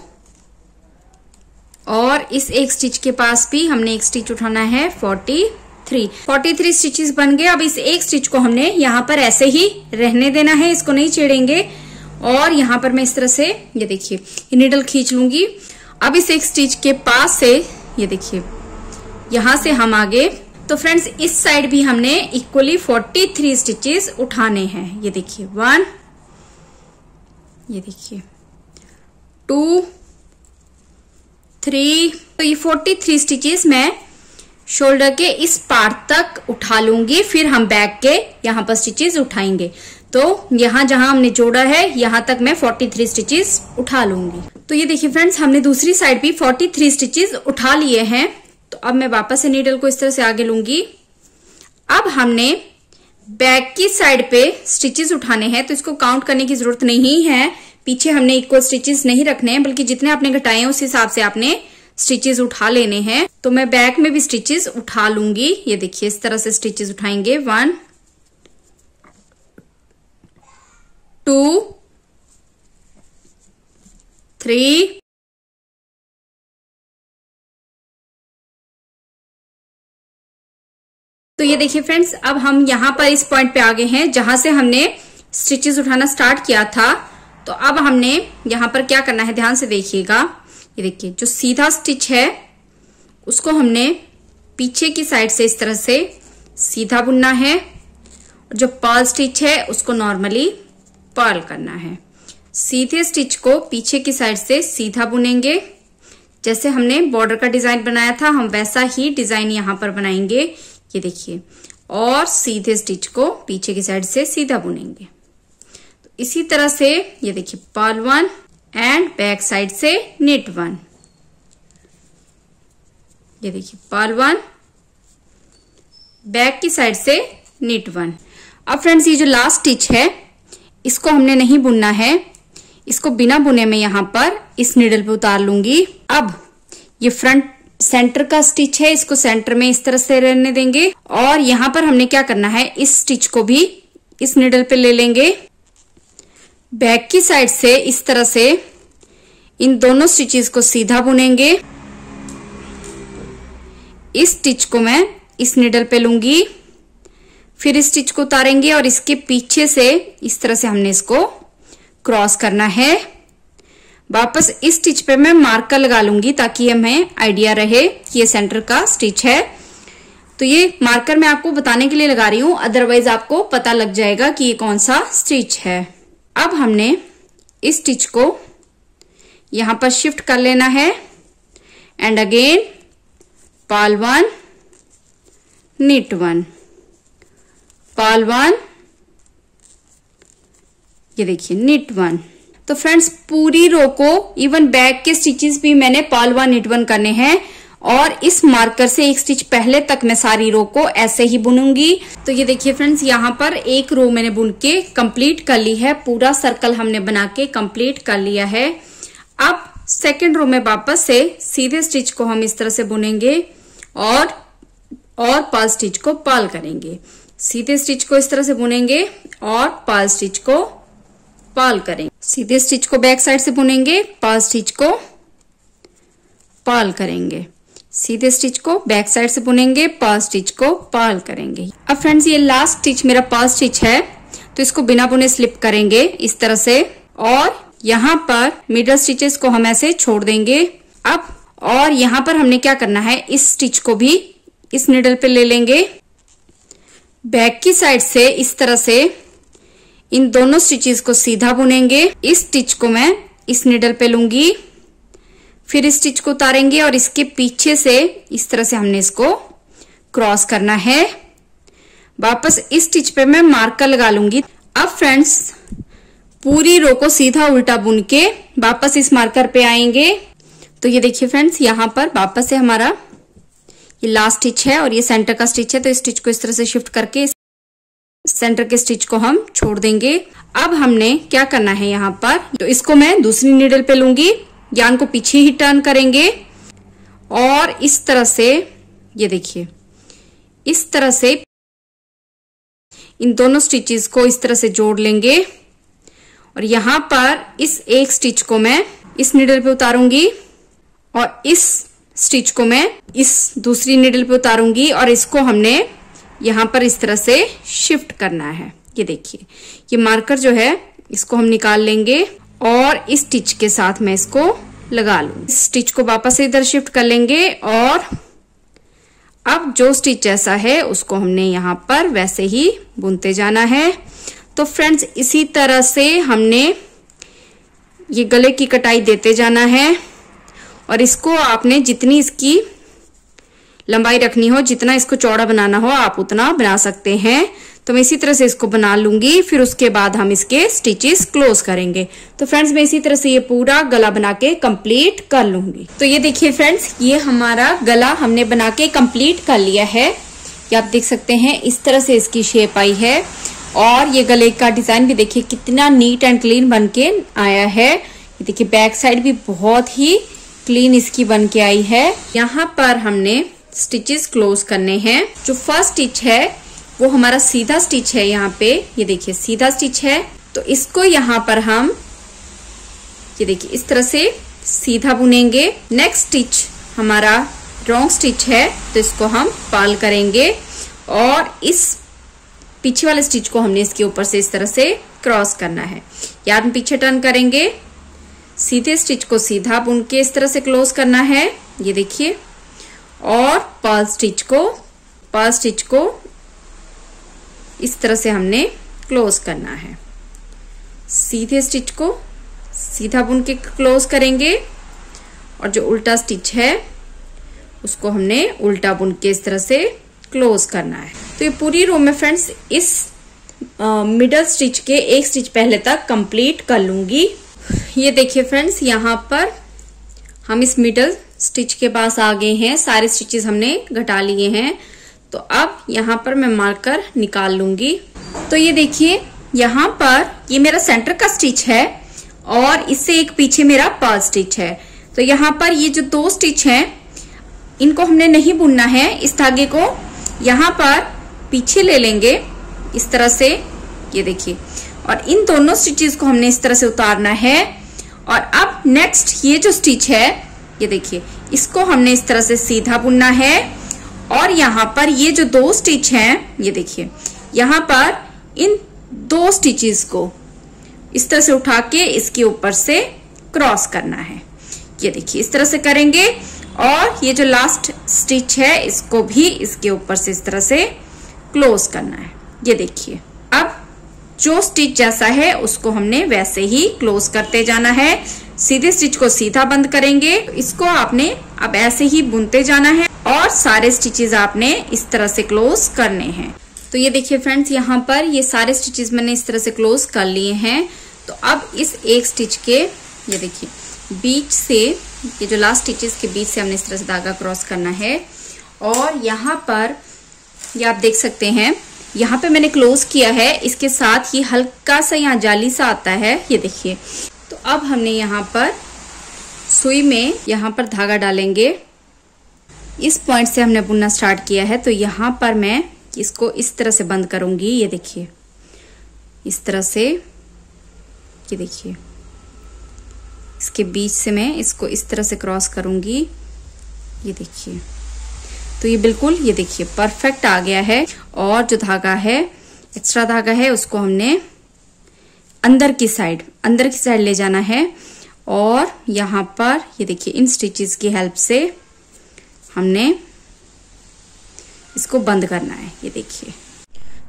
और इस एक स्टिच के पास भी हमने एक स्टिच उठाना है forty three forty three stitches बन गए। अब इस एक स्टिच को हमने यहाँ पर ऐसे ही रहने देना है, इसको नहीं छेड़ेंगे। और यहाँ पर मैं इस तरह से, ये देखिए निडल खींच लूँगी। अब इस एक स्टिच के पास से, ये देखिए, यहाँ से हम आगे तो फ्रेंड्स इस साइड भी हमने इक्वली 43 स्टिचेस उठाने हैं। ये देखिए वन ये देखिए। टू, थ्री तो ये 43 स्टिचेस मैं शोल्डर के इस पार्ट तक उठा लूँगी, फिर हम बैक के यहाँ पर स्टिचेस उठाएँगे। तो यहाँ जहाँ हमने जोड़ा है, यहाँ तक मैं 43 स्टिचेस उठा लूँगी। तो ये देखिए फ्रेंड्स, हमने दूसरी साइड भी 43 स्टिचेस उठा लिए हैं। तो अब मैं वापस से नीडल को इस तरह से आगे लूँगी। अब हमने बैक की साइड पे स्टिचेस उठाने हैं तो इसको काउंट करने की ज़रूरत नहीं है। पीछे हमने इक्वल स्टिचेस नहीं रखने हैं, बल्कि जितने आपने घटाए हैं, उस हिसाब से आपने स्टिचेस उठा लेने हैं। तो मैं बैक में भी स्टिचेस उठा लूँगी। ये देखिए, इस तरह से स्टिचेस उठाएँगे। वन टू थ्री तो ये देखिए फ्रेंड्स अब हम यहाँ पर इस पॉइंट पे आ गए हैं, जहाँ से हमने स्टिचेस उठाना स्टार्ट किया था। तो अब हमने यहाँ पर क्या करना है? ध्यान से देखिएगा। ये देखिए, जो सीधा स्टिच है, उसको हमने पीछे की साइड से इस तरह से सीधा बुनना है। और जो पर्ल स्टिच है, उसको नॉर्मली पर्ल करना है। सीधे स्टिच को पीछे की साइड से सीधा बुनेंगे। जैसे हमने बॉर्डर का डिज़ाइन बनाया था, हम वैसा ही डिज़ाइन यहाँ पर बनाएँगे। ये देखिए, और सीधे स्टिच को पीछे की साइड से सीधा बुनेंगे। इसी तरह से, ये देखिए purl one and back side से नेट वन। ये देखिए पर्ल वन, बैक की साइड से निट वन। अब फ्रेंड्स, ये जो लास्ट स्टिच है, इसको हमने नहीं बुनना है। इसको बिना बुने में यहाँ पर इस निडल पे उतार लूँगी। अब ये फ्रंट सेंटर का स्टिच है, इसको सेंटर में इस तरह से रहने देंगे। और यहाँ पर हमने क्या करना है, इस स्टिच को भी इस निडल पे ले लेंगे। बैक की साइड से इस तरह से इन दोनों स्टिचेस को सीधा बुनेंगे। इस स्टिच को मैं इस निडल पे लूँगी। फिर इस स्टिच को उतारेंगे और इसके पीछे से इस तरह से हमने इसको क्रॉस करना है। वापस इस स्टिच पे मैं मार्कर लगा लूँगी ताकि हमें आइडिया रहे कि ये सेंटर का स्टिच है। तो ये मार्कर मैं आपको बताने के लिए लगा रही हूँ, अदरवाइज़ आपको पता लग जाएगा कि ये कौन सा स्टिच है। अब हमने इस स्टिच को यहाँ पर शिफ्ट कर लेना है। And again purl one knit one purl one, ये देखिए नीट वन तो फ्रेंड्स पूरी रो को इवन बैक के स्टिचेस भी मैंने पाल वन नीट वन करने हैं। और इस मार्कर से एक स्टिच पहले तक मैं सारी रो को ऐसे ही बुनूँगी। तो ये देखिए फ्रेंड्स यहाँ पर एक रो मैंने बुन के कंप्लीट कर ली है। पूरा सर्कल हमने बना के कंप्लीट कर लिया है। अब सेकेंड रो में वापस से सीधे स्टिच को हम इस तरह से बुनेंगे और और पाल स्टिच को पाल करेंगे। सीधे स्टिच को इस तरह से बुनेंगे और पाल स्टिच को पाल करेंगे। सीधे स्टिच को बैक साइड से बुनेंगे पाल स्टिच को पाल करेंगे। सीधे स्टिच को बैक साइड से बुनेंगे पर्ल स्टिच को पर्ल करेंगे। अब फ्रेंड्स, ये लास्ट स्टिच मेरा पर्ल स्टिच है तो इसको बिना बुने स्लिप करेंगे इस तरह से। और यहाँ पर मिडल स्टिचेस को हम ऐसे छोड़ देंगे। अब, और यहाँ पर हमने क्या करना है, इस स्टिच को भी इस निडल पे ले लेंगे। बैक की साइड से इस तरह से इन दोनों स्टिचेस को सीधा बुनेंगे। इस स्टिच को मैं इस निडल पे लूँगी। फिर इस स्टिच को उतारेंगे और इसके पीछे से इस तरह से हमने इसको क्रॉस करना है। वापस इस स्टिच पे मैं मार्कर लगा लूँगी। अब फ्रेंड्स पूरी रो को सीधा उल्टा बुन के वापस इस मार्कर पे आएँगे। तो ये देखिए फ्रेंड्स यहाँ पर वापस से हमारा ये लास्ट स्टिच है और ये सेंटर का स्टिच है तो इस स्टिच को इस तरह से शिफ्ट करके सेंटर के स्टिच को हम छोड़ देंगे। अब हमने क्या करना है यहाँ पर? तो इसको मैं दूसरी नीडल पे लूँगी। ज्ञान को पीछे ही टर्न करेंगे। और इस तरह से, ये देखिए, इस तरह से इन दोनों स्टिचेस को इस तरह से जोड़ लेंगे। और यहाँ पर इस एक स्टिच को मैं इस निडल पे उतारूँगी और इस स्टिच को मैं इस दूसरी निडल पे उतारूँगी और इसको हमने यहाँ पर इस तरह से शिफ्ट करना है। ये देखिए, ये मार्कर जो है, इसको हम निकाल लेंगे और इस स्टिच के साथ मैं इसको लगा लू इस स्टिच को वापस इधर शिफ्ट कर लेंगे और अब जो स्टिच जैसा है, उसको हमने यहाँ पर वैसे ही बुनते जाना है। तो फ्रेंड्स इसी तरह से हमने ये गले की कटाई देते जाना है और इसको आपने जितनी इसकी लंबाई रखनी हो, जितना इसको चौड़ा बनाना हो, आप उतना बना सकते हैं। तो मैं इसी तरह से इसको बना लूँगी, फिर उसके बाद हम इसके स्टिचेस क्लोज करेंगे। तो फ्रेंड्स मैं इसी तरह से ये पूरा गला बना के कंप्लीट कर लूँगी। तो ये देखिए फ्रेंड्स ये हमारा गला हमने बना के कंप्लीट कर लिया है। ये आप देख सकते हैं, इस तरह से इसकी शेप आई है। और ये गले का डिज़ाइन भी देखिए, कितना नीट एंड क्लीन बन के आया है। ये देखिए बैक साइड भी बहुत ही क्लीन इसकी बन के आई है। यहाँ पर हमने स्टिचेस क्लोज करने हैं। जो फ़र्स्ट स्टिच है वो हमारा सीधा स्टिच है यहाँ पे। ये देखिए, सीधा स्टिच है। तो इसको यहाँ पर हम, ये देखिए, इस तरह से सीधा बुनेंगे। नेक्स्ट स्टिच हमारा रॉन्ग स्टिच है तो इसको हम पाल करेंगे। और इस पीछे वाले स्टिच को हमने इसके ऊपर से इस तरह से क्रॉस करना है। याद पीछे टर्न करेंगे। सीधे स्टिच को सीधा बुन के इस तरह से क्लोज करना है। ये देखिए। और पाल स्टिच को पाल स्टिच को इस तरह से हमने क्लोज करना है। सीधे स्टिच को सीधा बुन के क्लोज करेंगे और जो उल्टा स्टिच है, उसको हमने उल्टा बुन के इस तरह से क्लोज करना है। तो ये पूरी रो में फ्रेंड्स इस मिडल स्टिच के एक स्टिच पहले तक कंप्लीट कर लूँगी। ये देखिए फ्रेंड्स यहाँ पर हम इस मिडल स्टिच के पास आ गए हैं। सारे स्टिचेस हमने घटा लिए हैं। तो अब यहाँ पर मैं मार्कर निकाल लूँगी। तो ये देखिए, यहाँ पर ये मेरा सेंटर का स्टिच है और इससे एक पीछे मेरा पर्ल स्टिच है। तो यहाँ पर ये जो दो स्टिच हैं, इनको हमने नहीं बुनना है। इस धागे को यहाँ पर पीछे ले लेंगे इस तरह से, ये देखिए। और इन दोनों स्टिचेस को हमने इस तरह से उतारना है। और अब नेक्स्ट ये जो स्टिच है, ये देखिए, इसको हमने इस तरह से सीधा बुनना है। और यहाँ पर ये जो दो स्टिच हैं, ये देखिए, यहाँ पर इन दो स्टिचेस को इस तरह से उठा के इसके ऊपर से क्रॉस करना है। ये देखिए, इस तरह से करेंगे और ये जो लास्ट स्टिच है, इसको भी इसके ऊपर से इस तरह से क्लोज करना है। ये देखिए, अब जो स्टिच जैसा है, उसको हमने वैसे ही क्लोज करते जाना है। सीधे स्टिच को सीधा बंद करेंगे। इसको आपने अब ऐसे ही बुनते जाना है। और सारे स्टिचेस आपने इस तरह से क्लोज करने हैं। तो ये देखिए फ्रेंड्स यहाँ पर ये सारे स्टिचेस मैंने इस तरह से क्लोज कर लिए हैं। तो अब इस एक स्टिच के, ये देखिए, बीच से, ये जो लास्ट स्टिचेस के बीच से हमने इस तरह से धागा क्रॉस करना है। और यहाँ पर, ये आप देख सकते हैं, यहाँ पे मैंने क्लोज किया है। इसके साथ ये हल्का सा यहाँ जाली सा आता है, ये देखिए। तो अब हमने यहाँ पर सुई में यहाँ पर धागा डालेंगे। इस पॉइंट से हमने बुनना स्टार्ट किया है तो यहाँ पर मैं इसको इस तरह से बंद करूँगी, ये देखिए। इस तरह से, ये देखिए। इसके बीच से मैं इसको इस तरह से क्रॉस करूँगी, ये देखिए। तो ये बिल्कुल, ये देखिए परफेक्ट आ गया है, और जो धागा है एक्स्ट्रा धागा है, उसको हमने अंदर की साइड अंदर की साइड ले जाना है, और यहाँ पर, ये देखिए, इन स्टिचेस की हेल्प से हमने इसको बंद करना है, ये देखिए।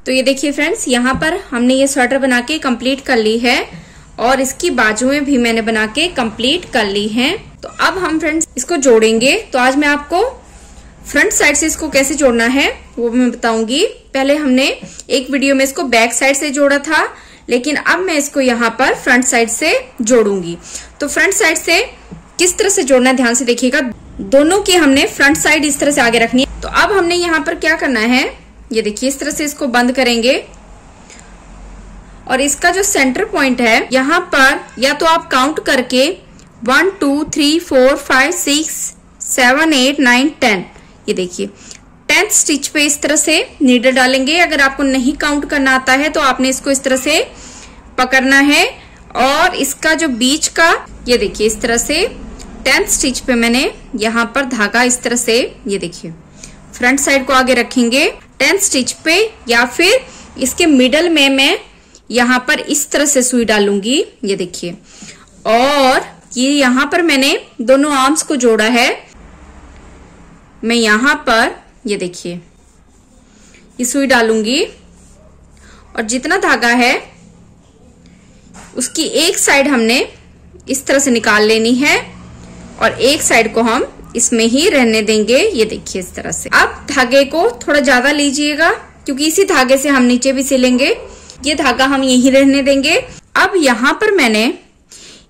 तो ये देखिए फ्रेंड्स यहाँ पर हमने ये स्वेटर बना के कंप्लीट कर ली है और इसकी बाजुएँ भी मैंने बना के कंप्लीट कर ली हैं। तो अब हम फ्रेंड्स इसको जोड़ेंगे। तो आज मैं आपको फ्रंट साइड से इसको कैसे जोड़ना है, वो मैं बताऊँगी। पहले हमने एक वीडियो में इसको बैक साइड से जोड़ा था, लेकिन अब मैं इसको यहाँ पर फ्रंट साइड से जोड़ूँगी। तो फ्रंट साइड से किस तरह से जोड़ना है, ध्यान से देखिएगा। दोनों की हमने फ्रंट साइड इस तरह से आगे रखनी है। तो अब हमने यहाँ पर क्या करना है? ये देखिए, इस तरह से इसको बंद करेंगे। और इसका जो सेंटर पॉइंट है, यहाँ पर या तो आप काउंट करके one two three four five six seven eight nine ten ये देखिए टेंथ स्टिच पे इस तरह से नीडल डालेंगे। अगर आपको नहीं काउंट करना आता है तो आपने इसको इस तरह से पकड़ना है। और इसका जो बीच का, ये देखिए, इस तरह से टेंथ स्टिच पे मैंने यहाँ पर धागा इस तरह से, ये देखिए, फ्रंट साइड को आगे रखेंगे, टेंथ स्टिच पे या फिर इसके मिडल में मैं यहाँ पर इस तरह से सुई डालूँगी, ये देखिए। और ये यहाँ पर मैंने दोनों आर्म्स को जोड़ा है। मैं यहाँ पर, ये देखिए, ये सुई डालूँगी। और जितना धागा है, उसकी एक साइड हमने इस तरह से निकाल लेनी है। और एक साइड को हम इसमें ही रहने देंगे। ये देखिए इस तरह से। अब धागे को थोड़ा ज़्यादा लीजिएगा, क्योंकि इसी धागे से हम नीचे भी सिलेंगे। ये धागा हम यही रहने देंगे। अब यहाँ पर मैंने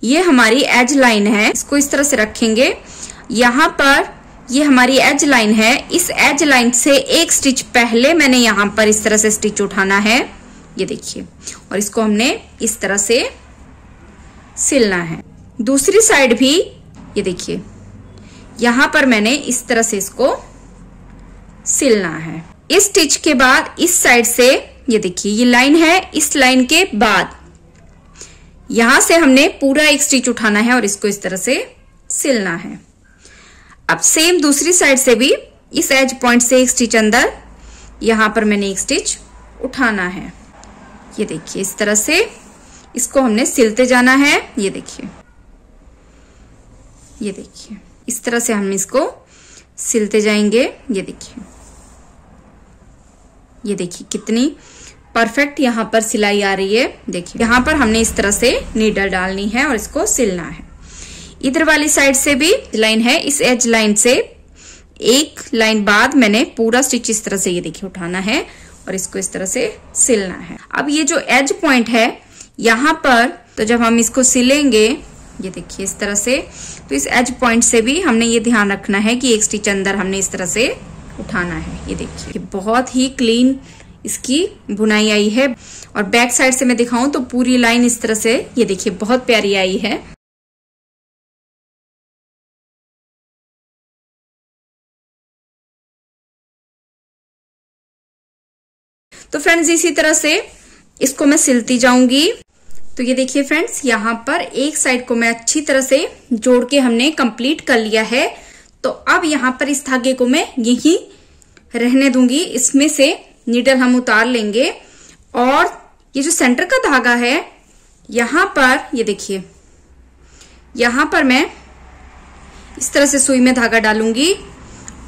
ये हमारी एज लाइन है, इसको इस तरह से रखेंगे। यहाँ पर ये हमारी एज लाइन है। इस एज लाइन से एक स्टिच पहले मैंने यहाँ पर इस तरह से स्टिच उठाना है। ये देखिए, और इसको हमने इस तरह से सिलना है। दूसरी साइड भी ये देखिए। यहाँ पर मैंने इस तरह से इसको सिलना है। इस स्टिच के बाद इस साइड से, ये देखिए, ये लाइन है, इस लाइन के बाद। यहाँ से हमने पूरा एक स्टिच उठाना है और इसको इस तरह से सिलना है। अब सेम दूसरी साइड से भी इस एज पॉइंट से एक स्टिच अंदर, यहाँ पर मैंने एक स्टिच उठाना है। ये देखिए, इस तरह से इसको हमने सिलते जाना है। ये देखिए। ये देखिए। इस तरह से हम इसको सिलते जाएँगे, ये देखिए। ये देखिए कितनी परफेक्ट यहाँ पर सिलाई आ रही है। देखिए, यहाँ पर हमने इस तरह से नीडल डालनी है और इसको सिलना है। इधर वाली साइड से भी लाइन है, इस एज लाइन से एक लाइन बाद मैंने पूरा स्टिच इस तरह से ये देखिए उठाना है और इसको इस तरह से सिलना है। अब ये जो एज पॉइंट है, यहाँ पर तो जब हम इसको सिलेंगे ये देखिए इस तरह से। तो इस एज पॉइंट से भी हमने ये ध्यान रखना है कि एक स्टिच अंदर हमने इस तरह से उठाना है। ये देखिए बहुत ही क्लीन इसकी बुनाई आई है। और बैक साइड से मैं दिखाऊँ तो पूरी लाइन इस तरह से, ये देखिए, बहुत प्यारी आई है। तो फ्रेंड्स इसी तरह से इसको मैं सिलती जाऊँगी। तो ये देखिए फ्रेंड्स, यहाँ पर एक साइड को मैं अच्छी तरह से जोड़ के हमने कंप्लीट कर लिया है। तो अब यहाँ पर इस धागे को मैं यही रहने दूँगी। इसमें से नीडल हम उतार लेंगे। और ये जो सेंटर का धागा है, यहाँ पर, ये देखिए, यहाँ पर मैं इस तरह से सुई में धागा डालूँगी।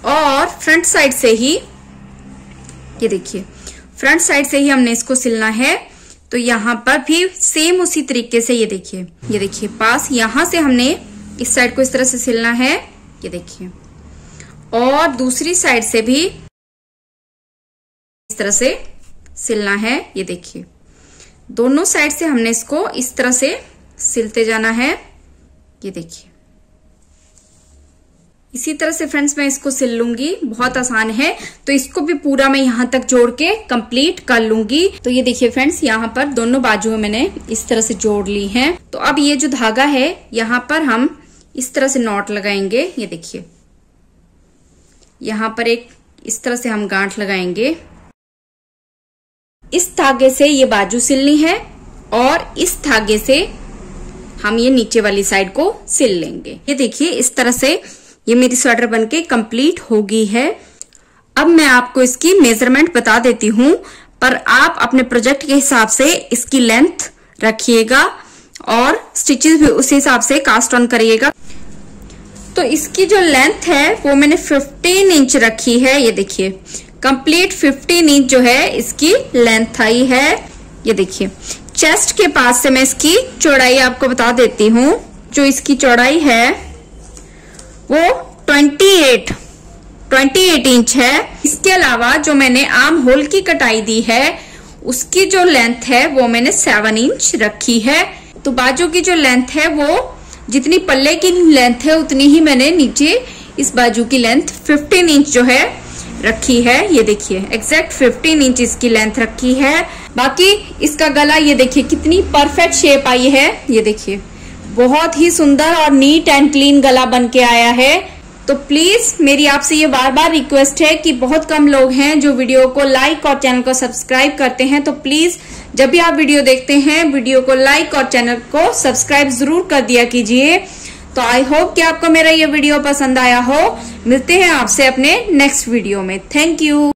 और फ्रंट साइड से ही, ये देखिए, फ्रंट साइड से ही हमने इसको सिलना है। तो यहाँ पर भी सेम उसी तरीके से ये देखिए। ये देखिए, पास यहाँ से हमने इस साइड को इस तरह से सिलना है। ये देखिए। और दूसरी साइड से भी इस तरह से सिलना है। ये देखिए। दोनों साइड से हमने इसको इस तरह से सिलते जाना है। ये देखिए। इसी तरह से फ्रेंड्स मैं इसको सिल लूँगी। बहुत आसान है। तो इसको भी पूरा मैं यहाँ तक जोड़ के कंप्लीट कर लूँगी। तो ये देखिए फ्रेंड्स यहाँ पर दोनों बाजुओं मैंने इस तरह से जोड़ ली है। तो अब ये जो धागा है, यहाँ पर हम इस तरह से नॉट लगाएँगे। ये देखिए। यहाँ पर एक इस तरह से हम गांठ लगाएँगे। इस धागे से ये बाजू सिलनी है और इस धागे से हम ये नीचे वाली साइड को सिल लेंगे। ये देखिए, इस तरह से ये मेरी स्वेटर बनके कंप्लीट हो गई है। अब मैं आपको इसकी मेज़रमेंट बता देती हूँ, पर आप अपने प्रोजेक्ट के हिसाब से इसकी लेंथ रखिएगा और स्टिचेस भी उसी हिसाब से कास्ट ऑन करिएगा। तो इसकी जो लेंथ है, वो मैंने 15 इंच रखी है, ये देखिए। कंप्लीट 15 इंच जो है, इसकी लेंथ आई है, ये देखिए। चेस्ट के पास से मैं इसकी चौड़ाई आपको बता देती हूँ, जो इसकी चौड़ाई है। वो 28 28 इंच है। इसके अलावा जो मैंने आर्म होल की कटाई दी है, उसकी जो लेंथ है, वो मैंने सेवन इंच रखी है। तो बाजू की जो लेंथ है, वो जितनी पल्ले की लेंथ है, उतनी ही मैंने नीचे इस बाजू की लेंथ 15 इंच जो है, रखी है। ये देखिए एग्जैक्ट 15 इंच इसकी लेंथ रखी है। बाकी इसका गला, ये देखिए, कितनी परफेक्ट शेप आई है। ये देखिए। बहुत ही सुंदर और नीट एंड क्लीन गला बन के आया है। तो प्लीज़, मेरी आपसे ये बार बार रिक्वेस्ट है कि बहुत कम लोग हैं जो वीडियो को लाइक और चैनल को सब्सक्राइब करते हैं। तो प्लीज़, जब भी आप वीडियो देखते हैं, वीडियो को लाइक और चैनल को सब्सक्राइब ज़रूर कर दिया कीजिए। तो आई होप कि आपको मेरा ये वीडियो पसंद आया हो। मिलते हैं आपसे अपने नेक्स्ट वीडियो में। Thank you.